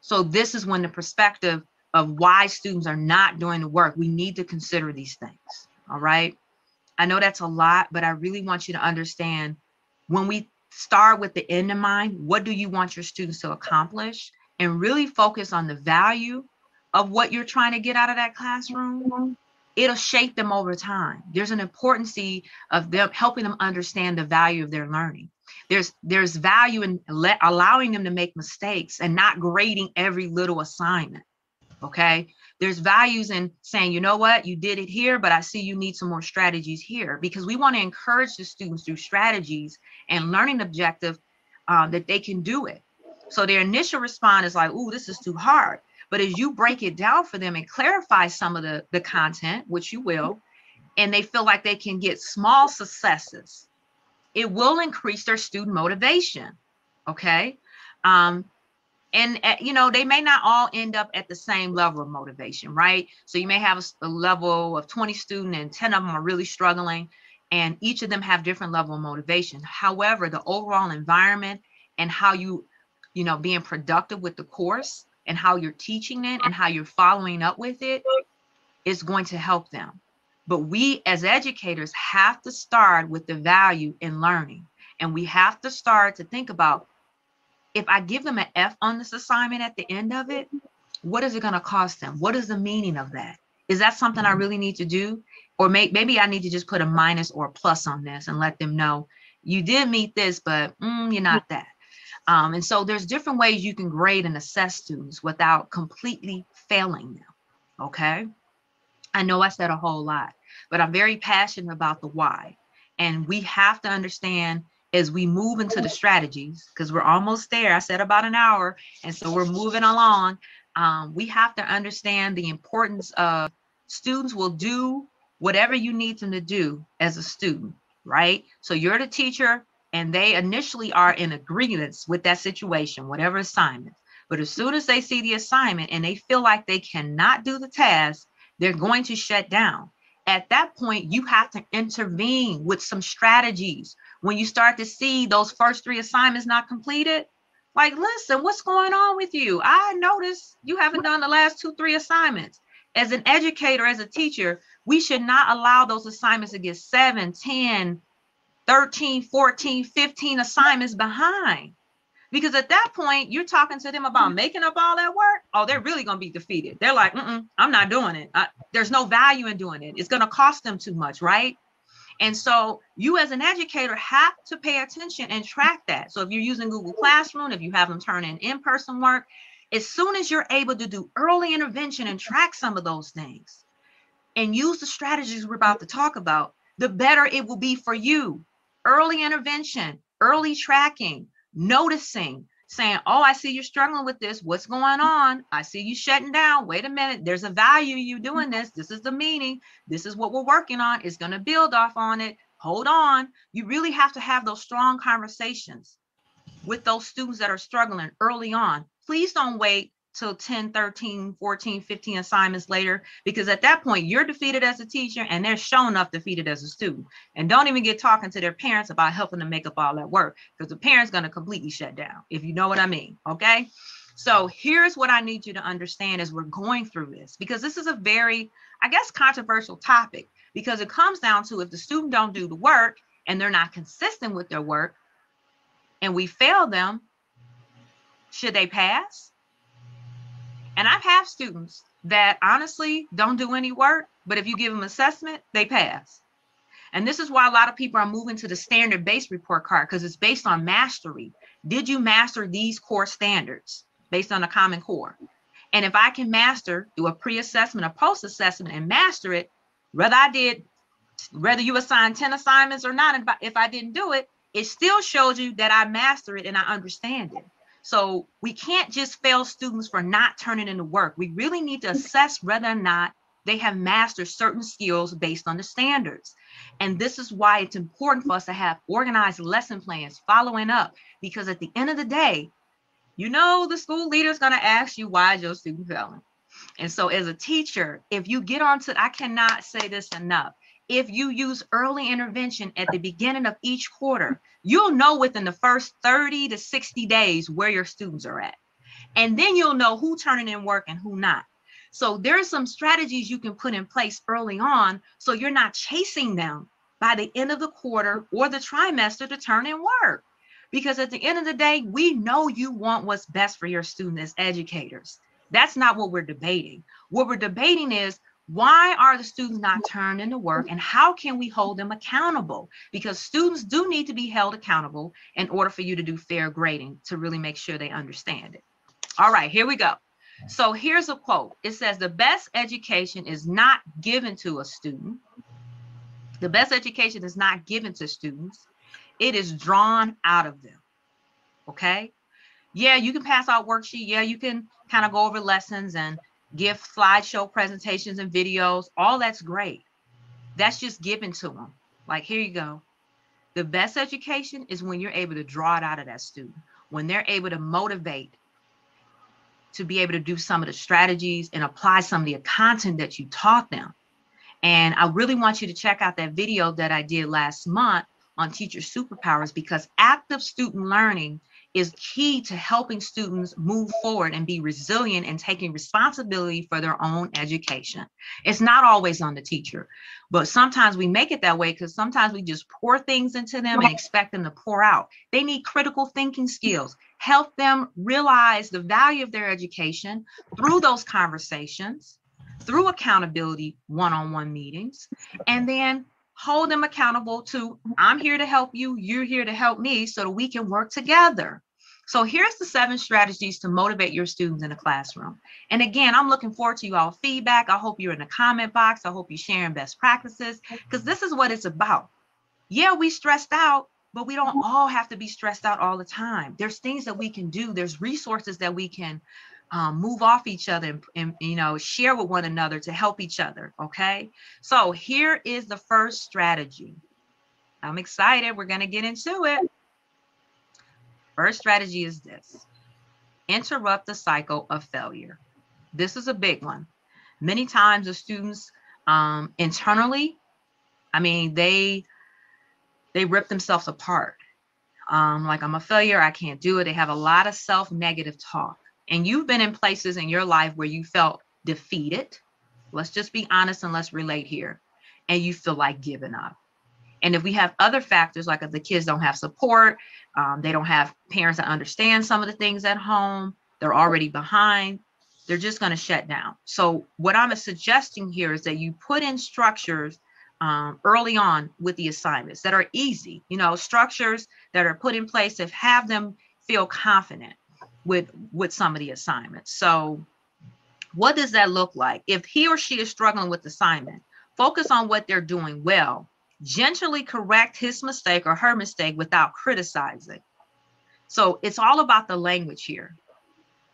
So this is when the perspective of why students are not doing the work, we need to consider these things. All right. I know that's a lot, but I really want you to understand when we start with the end in mind, what do you want your students to accomplish? And really focus on the value of what you're trying to get out of that classroom. It'll shape them over time. There's an importance of them helping them understand the value of their learning. There's there's value in let, allowing them to make mistakes and not grading every little assignment. Okay. There's values in saying, you know what, you did it here, but I see you need some more strategies here because we want to encourage the students through strategies and learning objective um, that they can do it. So their initial response is like, oh, this is too hard. But as you break it down for them and clarify some of the, the content, which you will, and they feel like they can get small successes, it will increase their student motivation. Okay. Um, and uh, you know they may not all end up at the same level of motivation right? So you may have a, a, level of 20 student and 10 of them are really struggling and each of them have different level of motivation. However the overall environment and how you you know being productive with the course and how you're teaching it and how you're following up with it is going to help them. But we as educators have to start with the value in learning and we have to start to think about if I give them an F on this assignment at the end of it, what is it going to cost them? What is the meaning of that? Is that something I mm-hmm. really need to do? Or may, maybe I need to just put a minus or a plus on this and let them know you did meet this, but mm, you're not that. Um, and so there's different ways you can grade and assess students without completely failing them. Okay. I know I said a whole lot, but I'm very passionate about the why. And we have to understand as we move into the strategies, because we're almost there. I said about an hour, and so we're moving along. Um, we have to understand the importance of students will do whatever you need them to do as a student, right? So you're the teacher, and they initially are in agreement with that situation, whatever assignment. But as soon as they see the assignment and they feel like they cannot do the task, they're going to shut down. At that point, you have to intervene with some strategies when you start to see those first three assignments not completed, like, listen, what's going on with you? I noticed you haven't done the last two, three assignments. As an educator, as a teacher, we should not allow those assignments to get 7, 10, 13, 14, 15 assignments behind. Because at that point, you're talking to them about making up all that work. Oh, they're really going to be defeated. They're like, mm, I'm not doing it. I, there's no value in doing it. It's going to cost them too much, right? And so you as an educator have to pay attention and track that. So if you're using Google Classroom, if you have them turn in in-person work, as soon as you're able to do early intervention and track some of those things and use the strategies we're about to talk about, the better it will be for you. Early intervention, early tracking, noticing, saying, Oh, I see you're struggling with this. What's going on? I see you shutting down. Wait a minute. There's a value you doing this. This is the meaning. This is what we're working on. It's going to build off on it. Hold on. You really have to have those strong conversations with those students that are struggling early on. Please don't wait till 10, 13, 14, 15 assignments later, because at that point you're defeated as a teacher and they're showing up defeated as a student. And don't even get talking to their parents about helping them make up all that work because the parent's going to completely shut down, if you know what I mean. Okay. So here's what I need you to understand as we're going through this, because this is a very, I guess, controversial topic because it comes down to if the student don't do the work and they're not consistent with their work and we fail them, should they pass? And I've had students that honestly don't do any work, but if you give them assessment, they pass. And this is why a lot of people are moving to the standard based report card because it's based on mastery. Did you master these core standards based on a common core? And if I can master, do a pre-assessment, a post-assessment, and master it, whether I did, whether you assign 10 assignments or not, if I didn't do it, it still shows you that I master it and I understand it. So we can't just fail students for not turning in the work. We really need to assess whether or not they have mastered certain skills based on the standards. And this is why it's important for us to have organized lesson plans following up, because at the end of the day, you know, the school leader is going to ask you, why is your student failing? And so as a teacher, if you get onto, I cannot say this enough. If you use early intervention at the beginning of each quarter, you'll know within the first 30 to 60 days where your students are at. And then you'll know who turning in work and who not. So there's some strategies you can put in place early on so you're not chasing them by the end of the quarter or the trimester to turn in work. Because at the end of the day, we know you want what's best for your student as educators. That's not what we're debating. What we're debating is why are the students not turned into work and how can we hold them accountable? Because students do need to be held accountable in order for you to do fair grading to really make sure they understand it. All right, here we go. So here's a quote. It says the best education is not given to a student. The best education is not given to students. It is drawn out of them. Okay? Yeah, you can pass out worksheet. Yeah, you can kind of go over lessons and give slideshow presentations and videos. All that's great. That's just given to them. Like, here you go. The best education is when you're able to draw it out of that student, when they're able to motivate to be able to do some of the strategies and apply some of the content that you taught them. And I really want you to check out that video that I did last month on teacher superpowers because active student learning is key to helping students move forward and be resilient and taking responsibility for their own education. It's not always on the teacher, but sometimes we make it that way because sometimes we just pour things into them and expect them to pour out. They need critical thinking skills. Help them realize the value of their education through those conversations, through accountability one on one meetings, and then hold them accountable to I'm here to help you, you're here to help me so that we can work together. So here's the seven strategies to motivate your students in the classroom. And again, I'm looking forward to you all feedback. I hope you're in the comment box. I hope you're sharing best practices because this is what it's about. Yeah, we stressed out, but we don't all have to be stressed out all the time. There's things that we can do. There's resources that we can um, move off each other and, and you know share with one another to help each other. Okay, so here is the first strategy. I'm excited. We're gonna get into it. First strategy is this: interrupt the cycle of failure. This is a big one. Many times the students um, internally, I mean, they they rip themselves apart. Um, like I'm a failure, I can't do it. They have a lot of self-negative talk and you've been in places in your life where you felt defeated, let's just be honest and let's relate here, and you feel like giving up. And if we have other factors, like if the kids don't have support, um, they don't have parents that understand some of the things at home, they're already behind, they're just going to shut down. So, what I'm suggesting here is that you put in structures um, early on with the assignments that are easy, you know, structures that are put in place to have them feel confident with with some of the assignments. So what does that look like? If he or she is struggling with the assignment, focus on what they're doing well. Gently correct his mistake or her mistake without criticizing. So it's all about the language here.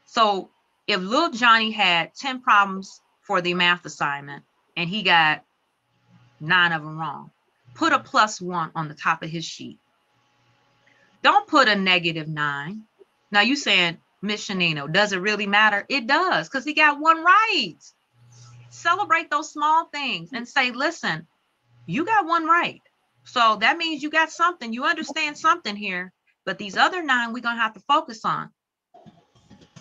So if little Johnny had 10 problems for the math assignment and he got nine of them wrong, put a plus one on the top of his sheet. Don't put a negative nine. Now you saying, Miss Shanino, does it really matter? It does, because he got one right. Celebrate those small things and say, listen, you got one right. So that means you got something, you understand something here. But these other nine we're gonna have to focus on.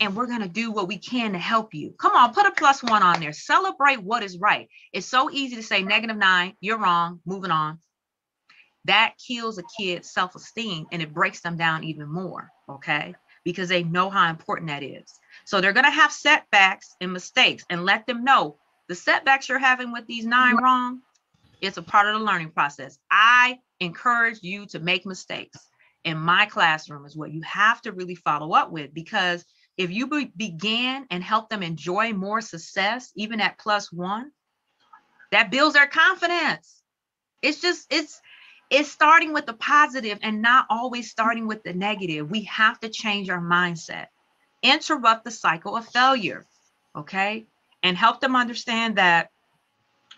And we're gonna do what we can to help you. Come on, put a plus one on there. Celebrate what is right. It's so easy to say negative nine, you're wrong, moving on. That kills a kid's self-esteem and it breaks them down even more. Okay because they know how important that is. So they're going to have setbacks and mistakes and let them know the setbacks you're having with these nine wrong, it's a part of the learning process. I encourage you to make mistakes in my classroom is what you have to really follow up with because if you be- begin and help them enjoy more success, even at plus one, that builds their confidence. It's just, it's, it's starting with the positive and not always starting with the negative. We have to change our mindset, interrupt the cycle of failure, okay? And help them understand that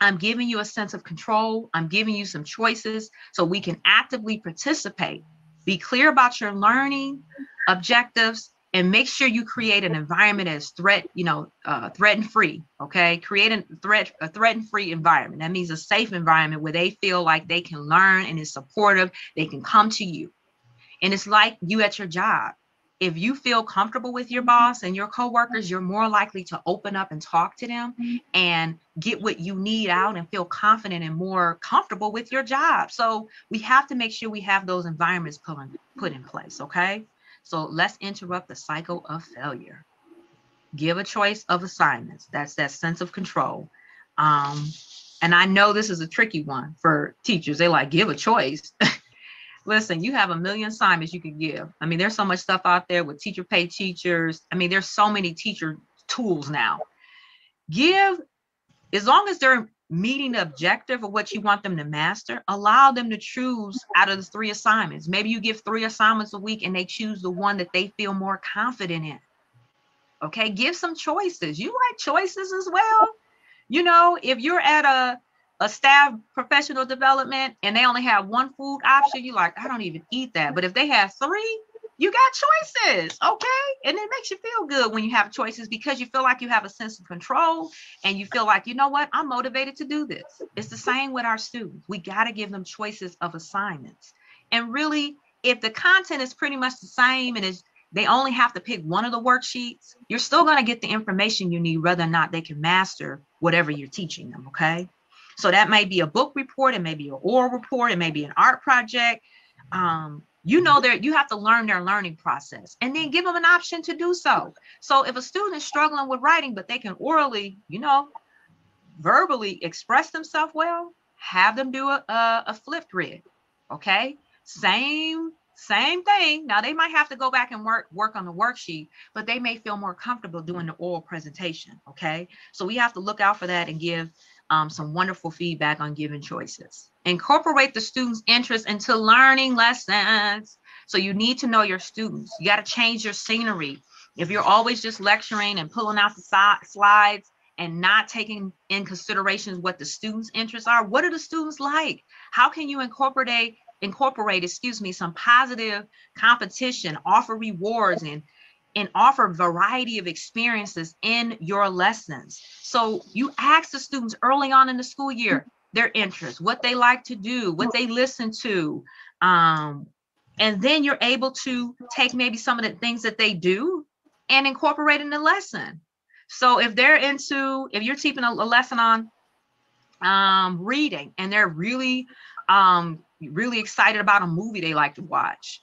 I'm giving you a sense of control. I'm giving you some choices so we can actively participate. Be clear about your learning objectives and make sure you create an environment that's threat, you know, uh, threat and free. Okay, create a threat a threat and free environment. That means a safe environment where they feel like they can learn and is supportive. They can come to you, and it's like you at your job. If you feel comfortable with your boss and your coworkers, you're more likely to open up and talk to them and get what you need out and feel confident and more comfortable with your job. So we have to make sure we have those environments put in, put in place. Okay. So let's interrupt the cycle of failure. Give a choice of assignments. That's that sense of control. Um, and I know this is a tricky one for teachers. They like give a choice. [LAUGHS] Listen, you have a million assignments you could give. I mean, there's so much stuff out there with teacher pay teachers. I mean, there's so many teacher tools now. Give as long as they're meeting the objective of what you want them to master, allow them to choose out of the three assignments. Maybe you give three assignments a week and they choose the one that they feel more confident in. Okay, give some choices. You like choices as well. You know, if you're at a a staff professional development and they only have one food option, you're like, I don't even eat that. But if they have three, you got choices, okay? And it makes you feel good when you have choices because you feel like you have a sense of control and you feel like, you know what, I'm motivated to do this. It's the same with our students. We got to give them choices of assignments. And really, if the content is pretty much the same and is they only have to pick one of the worksheets, you're still going to get the information you need whether or not they can master whatever you're teaching them, okay? So that may be a book report, it may be an oral report, it may be an art project. Um, you know that you have to learn their learning process and then give them an option to do so. So if a student is struggling with writing but they can orally you know verbally express themselves well have them do a, a, a Flipgrid okay? Same same thing. Now they might have to go back and work work on the worksheet but they may feel more comfortable doing the oral presentation okay? So we have to look out for that and give um, some wonderful feedback on given choices. Incorporate the students' interest into learning lessons. So you need to know your students. You got to change your scenery. If you're always just lecturing and pulling out the slides and not taking in consideration what the students' interests are, what are the students like? How can you incorporate incorporate, excuse me, some positive competition, offer rewards and and offer variety of experiences in your lessons. So you ask the students early on in the school year their interests, what they like to do, what they listen to. Um, and then you're able to take maybe some of the things that they do and incorporate in the lesson. So if they're into, if you're teaching a, a lesson on um, reading and they're really, um, really excited about a movie they like to watch,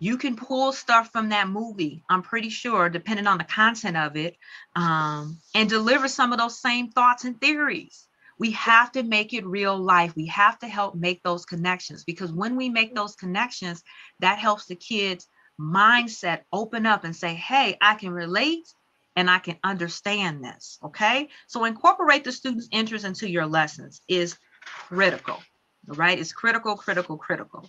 you can pull stuff from that movie i'm pretty sure depending on the content of it um, and deliver some of those same thoughts and theories. We have to make it real life. We have to help make those connections because when we make those connections that helps the kids mindset open up and say hey i can relate and i can understand this okay? So incorporate the students interest into your lessons is critical right? It's critical critical critical.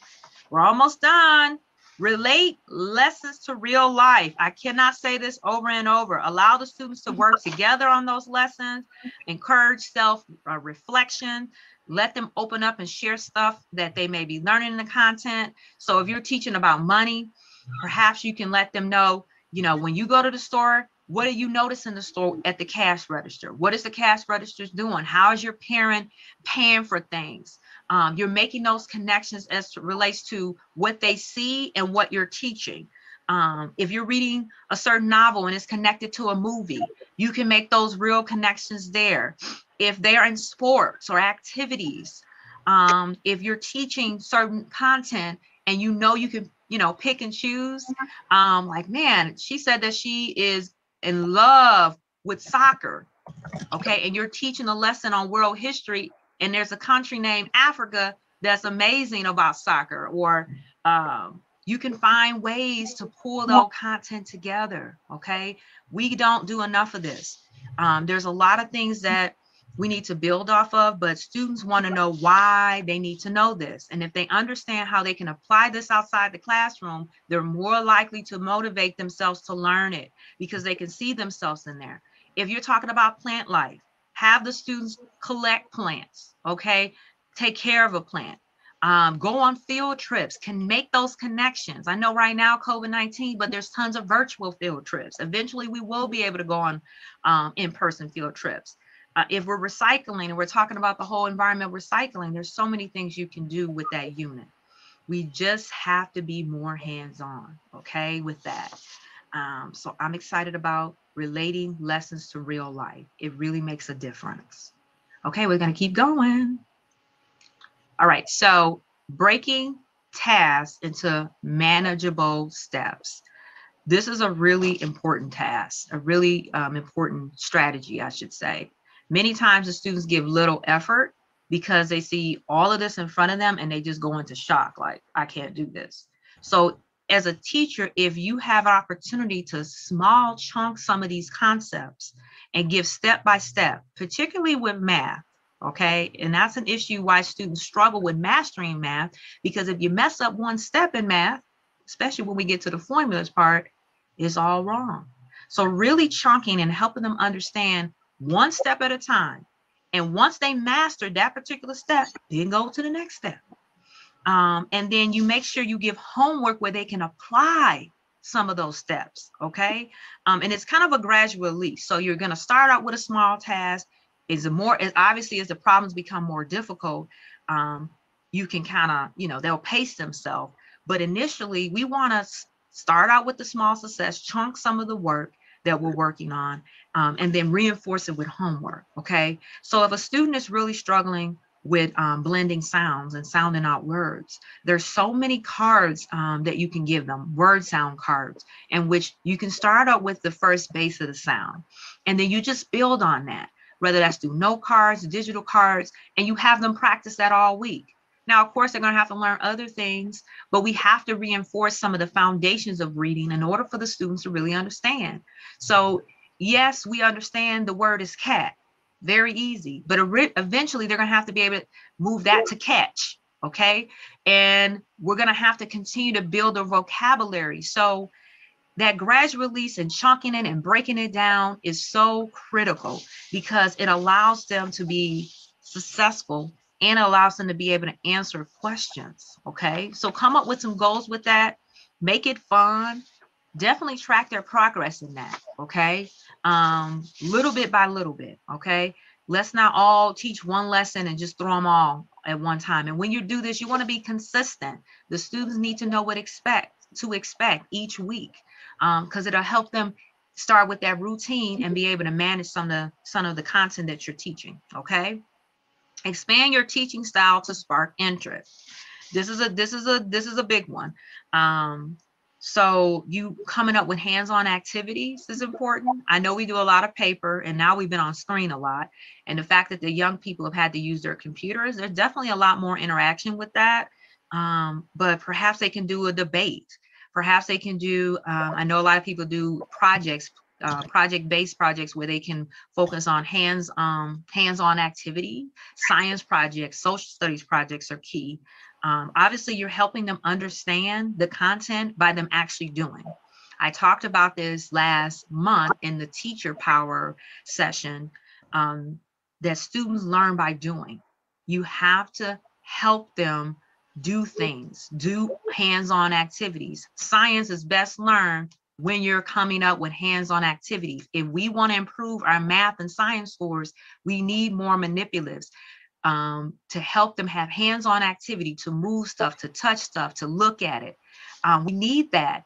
We're almost done Relate lessons to real life. I cannot say this over and over. Allow the students to work together on those lessons, encourage self uh, reflection, let them open up and share stuff that they may be learning in the content. So if you're teaching about money, perhaps you can let them know, you know, when you go to the store, what do you notice in the store at the cash register? What is the cash register doing? How is your parent paying for things? Um, you're making those connections as it relates to what they see and what you're teaching. Um, if you're reading a certain novel and it's connected to a movie, you can make those real connections there. If they're in sports or activities, um, if you're teaching certain content and you know you can, you know, pick and choose, um, like, man, she said that she is in love with soccer. Okay. And you're teaching a lesson on world history and there's a country named Africa that's amazing about soccer, or um, you can find ways to pull those content together. Okay, we don't do enough of this. Um, there's a lot of things that we need to build off of, but students want to know why they need to know this. And if they understand how they can apply this outside the classroom, they're more likely to motivate themselves to learn it because they can see themselves in there. If you're talking about plant life, have the students collect plants, okay? Take care of a plant. um, go on field trips, can make those connections. I know right now COVID-19, but there's tons of virtual field trips. Eventually we will be able to go on um, in-person field trips. Uh, if we're recycling and we're talking about the whole environment recycling, there's so many things you can do with that unit. We just have to be more hands-on, okay, with that. Um, so I'm excited about relating lessons to real life. It really makes a difference. Okay, we're gonna keep going. All right, so breaking tasks into manageable steps. This is a really important task, a really um, important strategy, I should say. Many times the students give little effort because they see all of this in front of them and they just go into shock, like, I can't do this. So as a teacher, if you have an opportunity to small chunk some of these concepts and give step by step, particularly with math, okay? And that's an issue why students struggle with mastering math, because if you mess up one step in math, especially when we get to the formulas part, it's all wrong. So really chunking and helping them understand one step at a time. And once they master that particular step, then go to the next step. Um, and then you make sure you give homework where they can apply some of those steps, okay? Um, and it's kind of a gradual leap. So you're gonna start out with a small task. Is more, as obviously as the problems become more difficult, um, you can kind of, you know, they'll pace themselves. But initially we wanna start out with the small success, chunk some of the work that we're working on, um, and then reinforce it with homework, okay? So if a student is really struggling with um, blending sounds and sounding out words. There's so many cards um, that you can give them, word sound cards, in which you can start out with the first base of the sound. And then you just build on that, whether that's through note cards, digital cards, and you have them practice that all week. Now, of course, they're going to have to learn other things, but we have to reinforce some of the foundations of reading in order for the students to really understand. So yes, we understand the word is cat, very easy, but eventually they're gonna have to be able to move that to catch, okay? And we're gonna have to continue to build a vocabulary. So that gradual release and chunking it and breaking it down is so critical because it allows them to be successful and allows them to be able to answer questions, okay? So come up with some goals with that, make it fun, definitely track their progress in that, okay? Um, little bit by little bit, okay? Let's not all teach one lesson and just throw them all at one time. And when you do this, you want to be consistent. The students need to know what expect to expect each week because um, it'll help them start with that routine and be able to manage some of the some of the content that you're teaching, okay? Expand your teaching style to spark interest. This is a this is a this is a big one. Um, so you coming up with hands-on activities is important. I know we do a lot of paper and now we've been on screen a lot. And the fact that the young people have had to use their computers, there's definitely a lot more interaction with that. Um, but perhaps they can do a debate. Perhaps they can do, um, I know a lot of people do projects, uh, project-based projects where they can focus on hands um, hands-on activity. Science projects, social studies projects are key. Um, obviously, you're helping them understand the content by them actually doing. I talked about this last month in the teacher power session um, that students learn by doing. You have to help them do things, do hands-on activities. Science is best learned when you're coming up with hands-on activities. If we want to improve our math and science scores, we need more manipulatives um, to help them have hands-on activity, to move stuff, to touch stuff, to look at it. Um, we need that.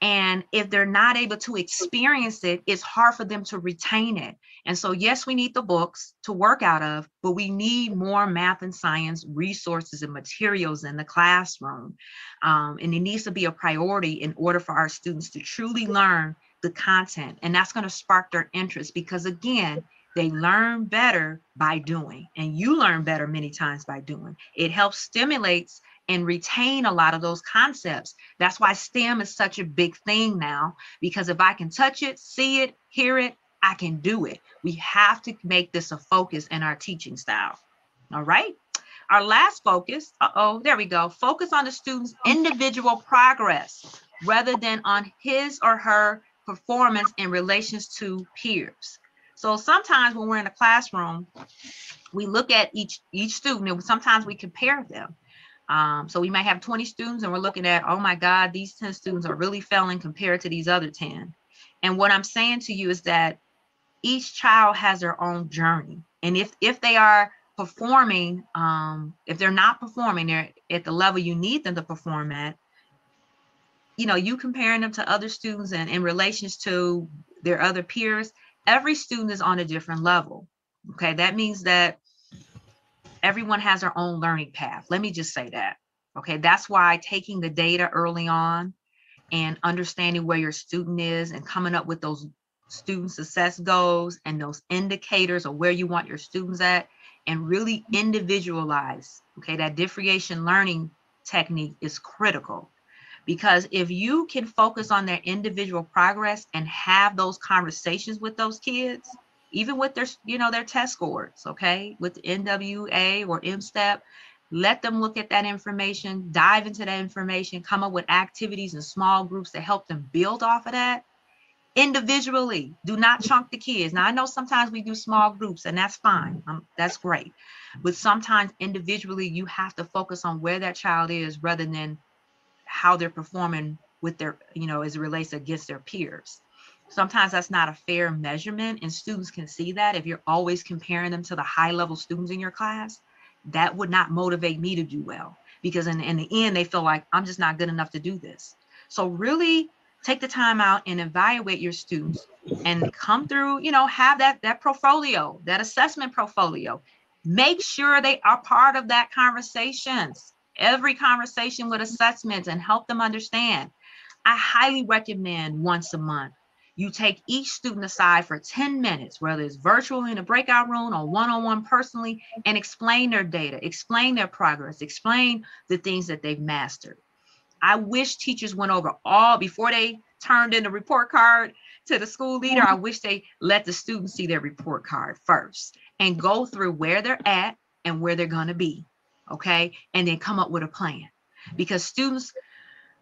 And if they're not able to experience it, it's hard for them to retain it. And so, yes, we need the books to work out of, but we need more math and science resources and materials in the classroom. Um, and it needs to be a priority in order for our students to truly learn the content. And that's going to spark their interest because, again, they learn better by doing, and you learn better many times by doing. It helps stimulates and retain a lot of those concepts. That's why STEM is such a big thing now, because if I can touch it, see it, hear it, I can do it. We have to make this a focus in our teaching style. All right. Our last focus, uh-oh, there we go. Focus on the student's individual progress rather than on his or her performance in relations to peers. So sometimes when we're in a classroom, we look at each each student and sometimes we compare them. Um, so we might have 20 students and we're looking at, oh my God, these 10 students are really failing compared to these other 10. And what I'm saying to you is that each child has their own journey. And if if they are performing, um, if they're not performing, they're at the level you need them to perform at, you know, you comparing them to other students and in relations to their other peers, every student is on a different level. Okay, that means that everyone has their own learning path. Let me just say that. Okay, that's why taking the data early on and understanding where your student is and coming up with those student success goals and those indicators of where you want your students at and really individualize. Okay, that differentiation learning technique is critical because if you can focus on their individual progress and have those conversations with those kids even with their you know their test scores okay with the NWEA or M-STEP let them look at that information dive into that information come up with activities and small groups to help them build off of that individually. Do not chunk the kids. Now i know sometimes we do small groups and that's fine. Um, that's great. But sometimes individually you have to focus on where that child is rather than how they're performing with their you know as it relates against their peers. Sometimes that's not a fair measurement and students can see that. If you're always comparing them to the high level students in your class that would not motivate me to do well because in, in the end they feel like i'm just not good enough to do this. So really take the time out and evaluate your students and come through you know have that that portfolio that assessment portfolio. Make sure they are part of that conversations every conversation with assessments and help them understand i highly recommend once a month you take each student aside for 10 minutes, whether it's virtual in a breakout room or one-on-one personally, and explain their data, explain their progress, explain the things that they've mastered. I wish teachers went over all before they turned in the report card to the school leader. I wish they let the students see their report card first and go through where they're at and where they're going to be. Okay. And then come up with a plan mm-hmm. because students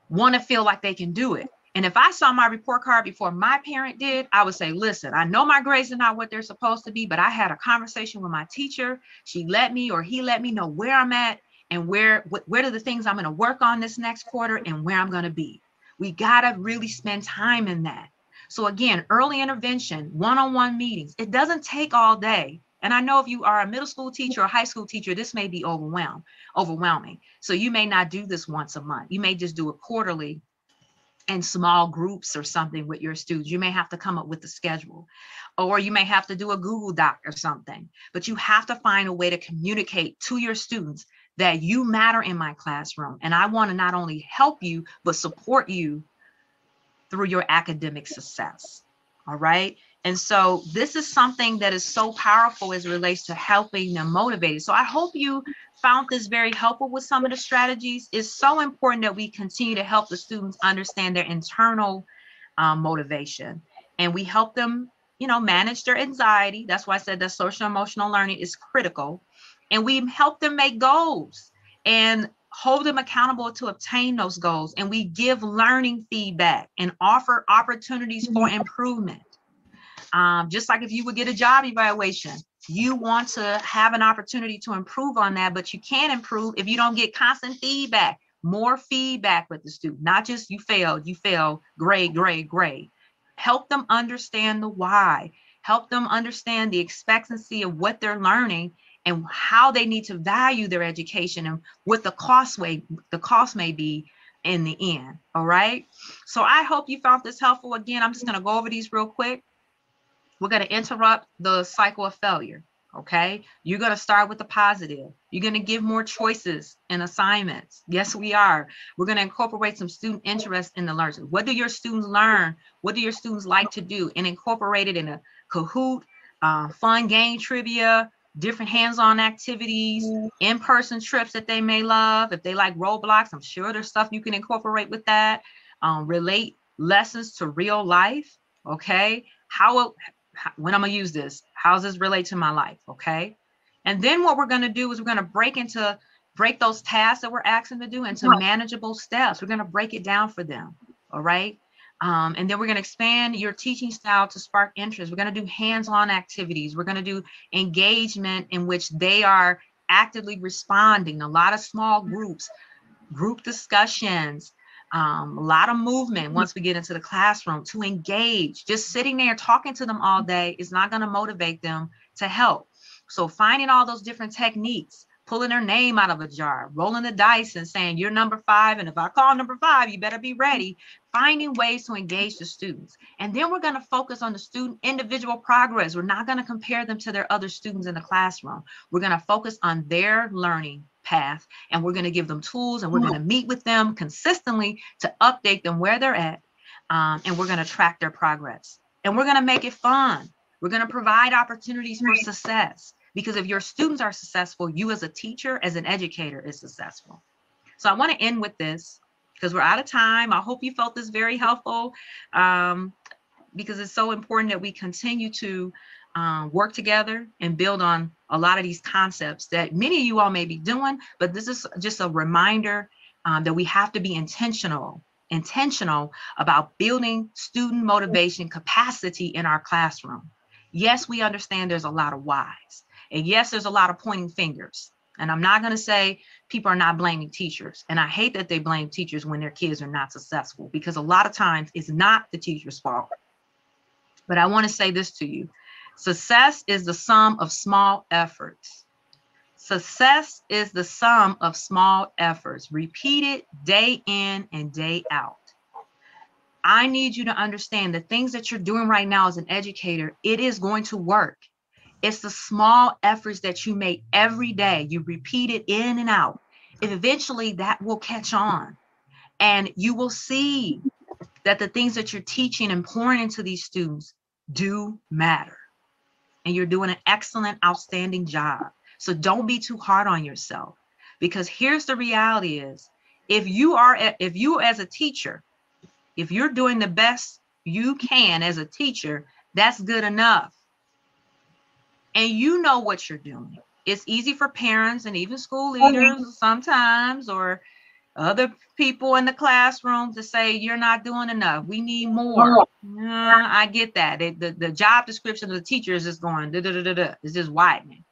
want to feel like they can do it. And if I saw my report card before my parent did, I would say, listen, I know my grades are not what they're supposed to be, but I had a conversation with my teacher. She let me or he let me know where I'm at and where what, where are the things I'm going to work on this next quarter and where I'm going to be. We got to really spend time in that. So again, early intervention, one-on-one meetings. It doesn't take all day. And I know if you are a middle school teacher or high school teacher, this may be overwhelmed, overwhelming. So you may not do this once a month. You may just do it quarterly in small groups or something with your students. You may have to come up with a schedule, or you may have to do a Google Doc or something. But you have to find a way to communicate to your students that you matter in my classroom. And I want to not only help you, but support you through your academic success. All right. And so this is something that is so powerful as it relates to helping them motivated. So I hope you found this very helpful with some of the strategies. It's so important that we continue to help the students understand their internal um, motivation and we help them, you know, manage their anxiety. That's why I said that social emotional learning is critical. And we help them make goals and hold them accountable to obtain those goals. And we give learning feedback and offer opportunities for improvement. Um, just like if you would get a job evaluation, you want to have an opportunity to improve on that, but you can't improve if you don't get constant feedback, more feedback with the student, not just you failed, you failed, grade, grade, grade. Help them understand the why, help them understand the expectancy of what they're learning and how they need to value their education and what the cost way the cost may be in the end. All right. So I hope you found this helpful. Again, I'm just going to go over these real quick. We're going to interrupt the cycle of failure. Okay. You're going to start with the positive. You're going to give more choices and assignments. Yes, we are. We're going to incorporate some student interest in the learning. What do your students learn? What do your students like to do? And incorporate it in a Kahoot, uh, fun game trivia, different hands-on activities, in-person trips that they may love. If they like Roblox, I'm sure there's stuff you can incorporate with that. Um, relate lessons to real life. Okay. How when I'm gonna use this, how does this relate to my life? Okay. And then what we're gonna do is we're gonna break into break those tasks that we're asking to do into manageable steps. We're gonna break it down for them. All right. Um, and then we're going to expand your teaching style to spark interest. We're going to do hands-on activities. We're going to do engagement in which they are actively responding, a lot of small groups, group discussions, um, a lot of movement mm. once we get into the classroom to engage. Just sitting there talking to them all mm. day is not going to motivate them to help. So finding all those different techniques, pulling their name out of a jar, rolling the dice and saying, you're number five. And if I call number five, you better be ready. Mm. Finding ways to engage the students. And then we're going to focus on the student individual progress. We're not going to compare them to their other students in the classroom. We're going to focus on their learning path and we're going to give them tools and we're going to meet with them consistently to update them where they're at. Um, and we're going to track their progress and we're going to make it fun. We're going to provide opportunities for success because if your students are successful, you as a teacher, as an educator is successful. So I want to end with this because we're out of time. I hope you felt this very helpful um, because it's so important that we continue to um, work together and build on a lot of these concepts that many of you all may be doing, but this is just a reminder um, that we have to be intentional, intentional about building student motivation capacity in our classroom. Yes, we understand there's a lot of whys. And yes, there's a lot of pointing fingers. And I'm not going to say people are not blaming teachers. And I hate that they blame teachers when their kids are not successful because a lot of times it's not the teacher's fault. But I want to say this to you Success is the sum of small efforts. Success is the sum of small efforts, repeated day in and day out. I need you to understand the things that you're doing right now as an educator, it is going to work. It's the small efforts that you make every day. You repeat it in and out. Eventually, that will catch on. And you will see that the things that you're teaching and pouring into these students do matter and you're doing an excellent, outstanding job. So don't be too hard on yourself because here's the reality is if you are, if you as a teacher, if you're doing the best you can as a teacher, that's good enough. And you know what you're doing. It's easy for parents and even school leaders mm-hmm. sometimes, or other people in the classroom to say you're not doing enough. We need more. Uh, i get that. It, the, the job description of the teachers is going da, da, da, da, it's just widening.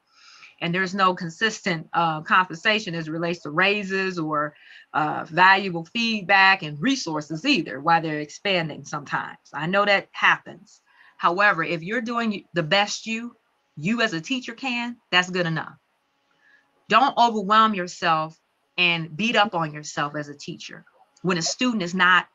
And there's no consistent uh, compensation as relates to raises or uh, valuable feedback and resources either while they're expanding sometimes. I know that happens. However if you're doing the best you you as a teacher can that's good enough. Don't overwhelm yourself and beat up on yourself as a teacher when a student is not,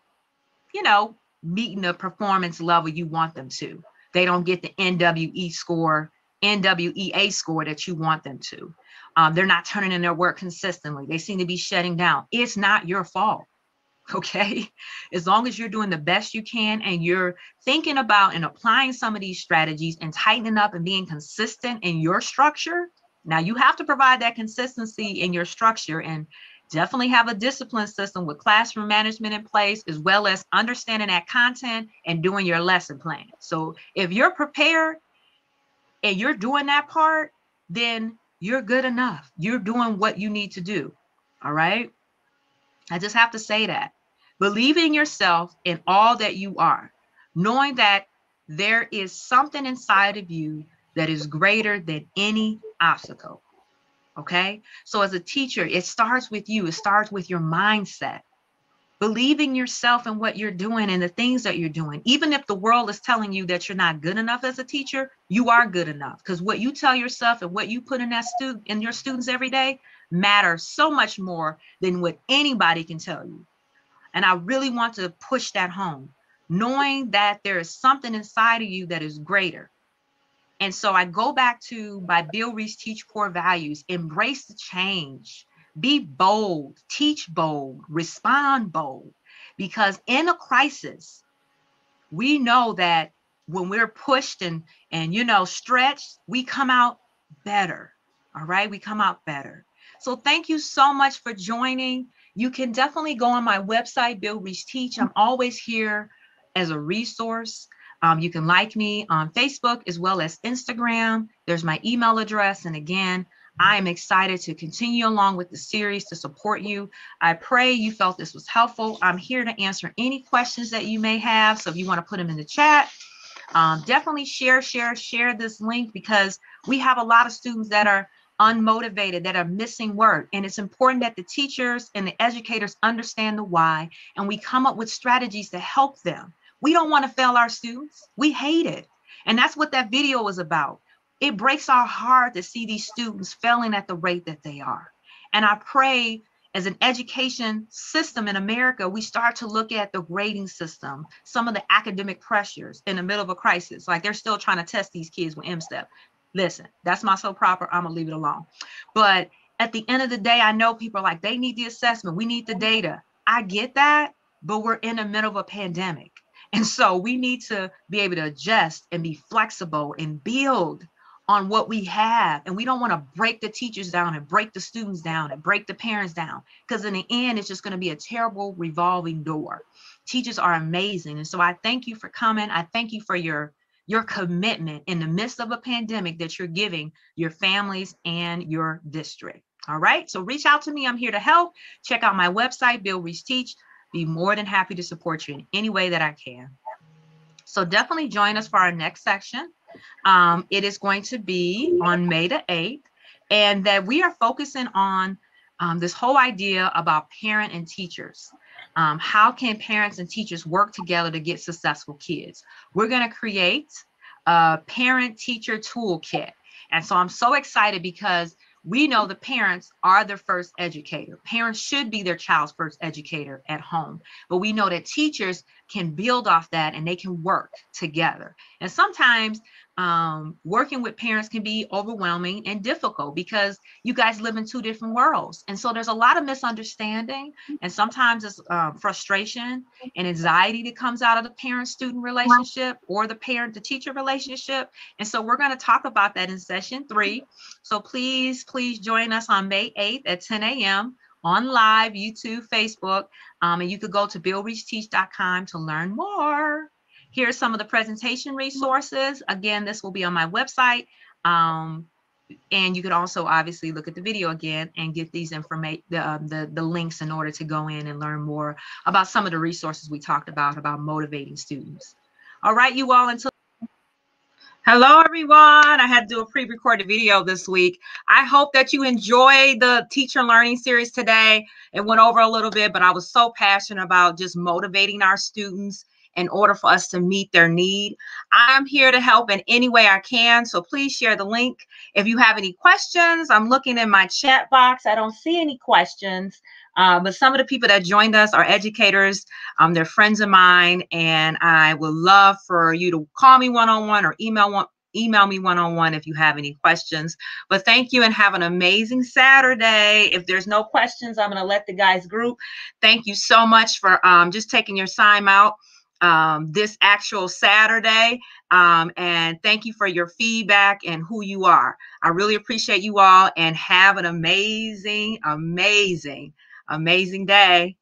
you know, meeting the performance level you want them to. They don't get the NWE score, NWEA score that you want them to. Um, they're not turning in their work consistently. They seem to be shutting down. It's not your fault. [LAUGHS] Okay. As long as you're doing the best you can and you're thinking about and applying some of these strategies and tightening up and being consistent in your structure, now you have to provide that consistency in your structure and definitely have a discipline system with classroom management in place, as well as understanding that content and doing your lesson plan. So if you're prepared and you're doing that part, then you're good enough. You're doing what you need to do. All right. I just have to say that. Believe in yourself in all that you are, knowing that there is something inside of you that is greater than any obstacle. Okay. So, as a teacher, it starts with you, it starts with your mindset. Believing yourself and what you're doing and the things that you're doing. Even if the world is telling you that you're not good enough as a teacher, you are good enough because what you tell yourself and what you put in that student in your students every day matters so much more than what anybody can tell you. And I really want to push that home, knowing that there is something inside of you that is greater and so I go back to my Build Reach Teach Core Values embrace the change, be bold, teach bold, respond bold. Because in a crisis, we know that when we're pushed and and you know stretched, we come out better. All right, we come out better. So thank you so much for joining. You can definitely go on my website, Build Reach Teach. I'm always here as a resource. Um, you can like me on Facebook as well as Instagram. There's my email address. And again, I am excited to continue along with the series to support you. I pray you felt this was helpful. I'm here to answer any questions that you may have. So if you want to put them in the chat, um, definitely share, share, share this link because we have a lot of students that are unmotivated, that are missing work. And it's important that the teachers and the educators understand the why and we come up with strategies to help them. We don't want to fail our students. We hate it. And that's what that video was about. It breaks our heart to see these students failing at the rate that they are. And I pray as an education system in America, we start to look at the grading system, some of the academic pressures in the middle of a crisis. Like they're still trying to test these kids with M-STEP. Listen, that's my so proper. I'm gonna leave it alone. But at the end of the day, I know people are like, they need the assessment, we need the data. I get that, but we're in the middle of a pandemic. And so we need to be able to adjust and be flexible and build on what we have. And we don't want to break the teachers down and break the students down and break the parents down. Because in the end, it's just going to be a terrible revolving door. Teachers are amazing. And so I thank you for coming. I thank you for your your commitment in the midst of a pandemic that you're giving your families and your district. All right. So reach out to me. I'm here to help. Check out my website, Build Reach Teach. Be more than happy to support you in any way that I can. So definitely join us for our next section. Um, it is going to be on May the 8th, and that we are focusing on um, this whole idea about parent and teachers. Um, how can parents and teachers work together to get successful kids? We're going to create a parent teacher toolkit. And so I'm so excited because we know the parents are the first educator. Parents should be their child's first educator at home, but we know that teachers can build off that and they can work together. And sometimes um, working with parents can be overwhelming and difficult because you guys live in two different worlds. And so there's a lot of misunderstanding and sometimes it's uh, frustration and anxiety that comes out of the parent student relationship or the parent to teacher relationship. And so we're going to talk about that in session three. So please, please join us on May 8th at 10 a.m. on live, YouTube, Facebook. Um, and you could go to buildreachteach.com to learn more. Here's some of the presentation resources. Again, this will be on my website. Um, and you could also obviously look at the video again and get these information, the, um, the, the links in order to go in and learn more about some of the resources we talked about, about motivating students. All right, you all, until Hello, everyone. I had to do a pre-recorded video this week. I hope that you enjoyed the teacher learning series today. It went over a little bit, but I was so passionate about just motivating our students in order for us to meet their need. I'm here to help in any way I can. So please share the link. If you have any questions, I'm looking in my chat box. I don't see any questions. Uh, but some of the people that joined us are educators. Um, they're friends of mine, and I would love for you to call me one on one or email one. Email me one on one if you have any questions. But thank you and have an amazing Saturday. If there's no questions, I'm going to let the guys group. Thank you so much for um, just taking your time out um, this actual Saturday. Um, and thank you for your feedback and who you are. I really appreciate you all and have an amazing, amazing, amazing day.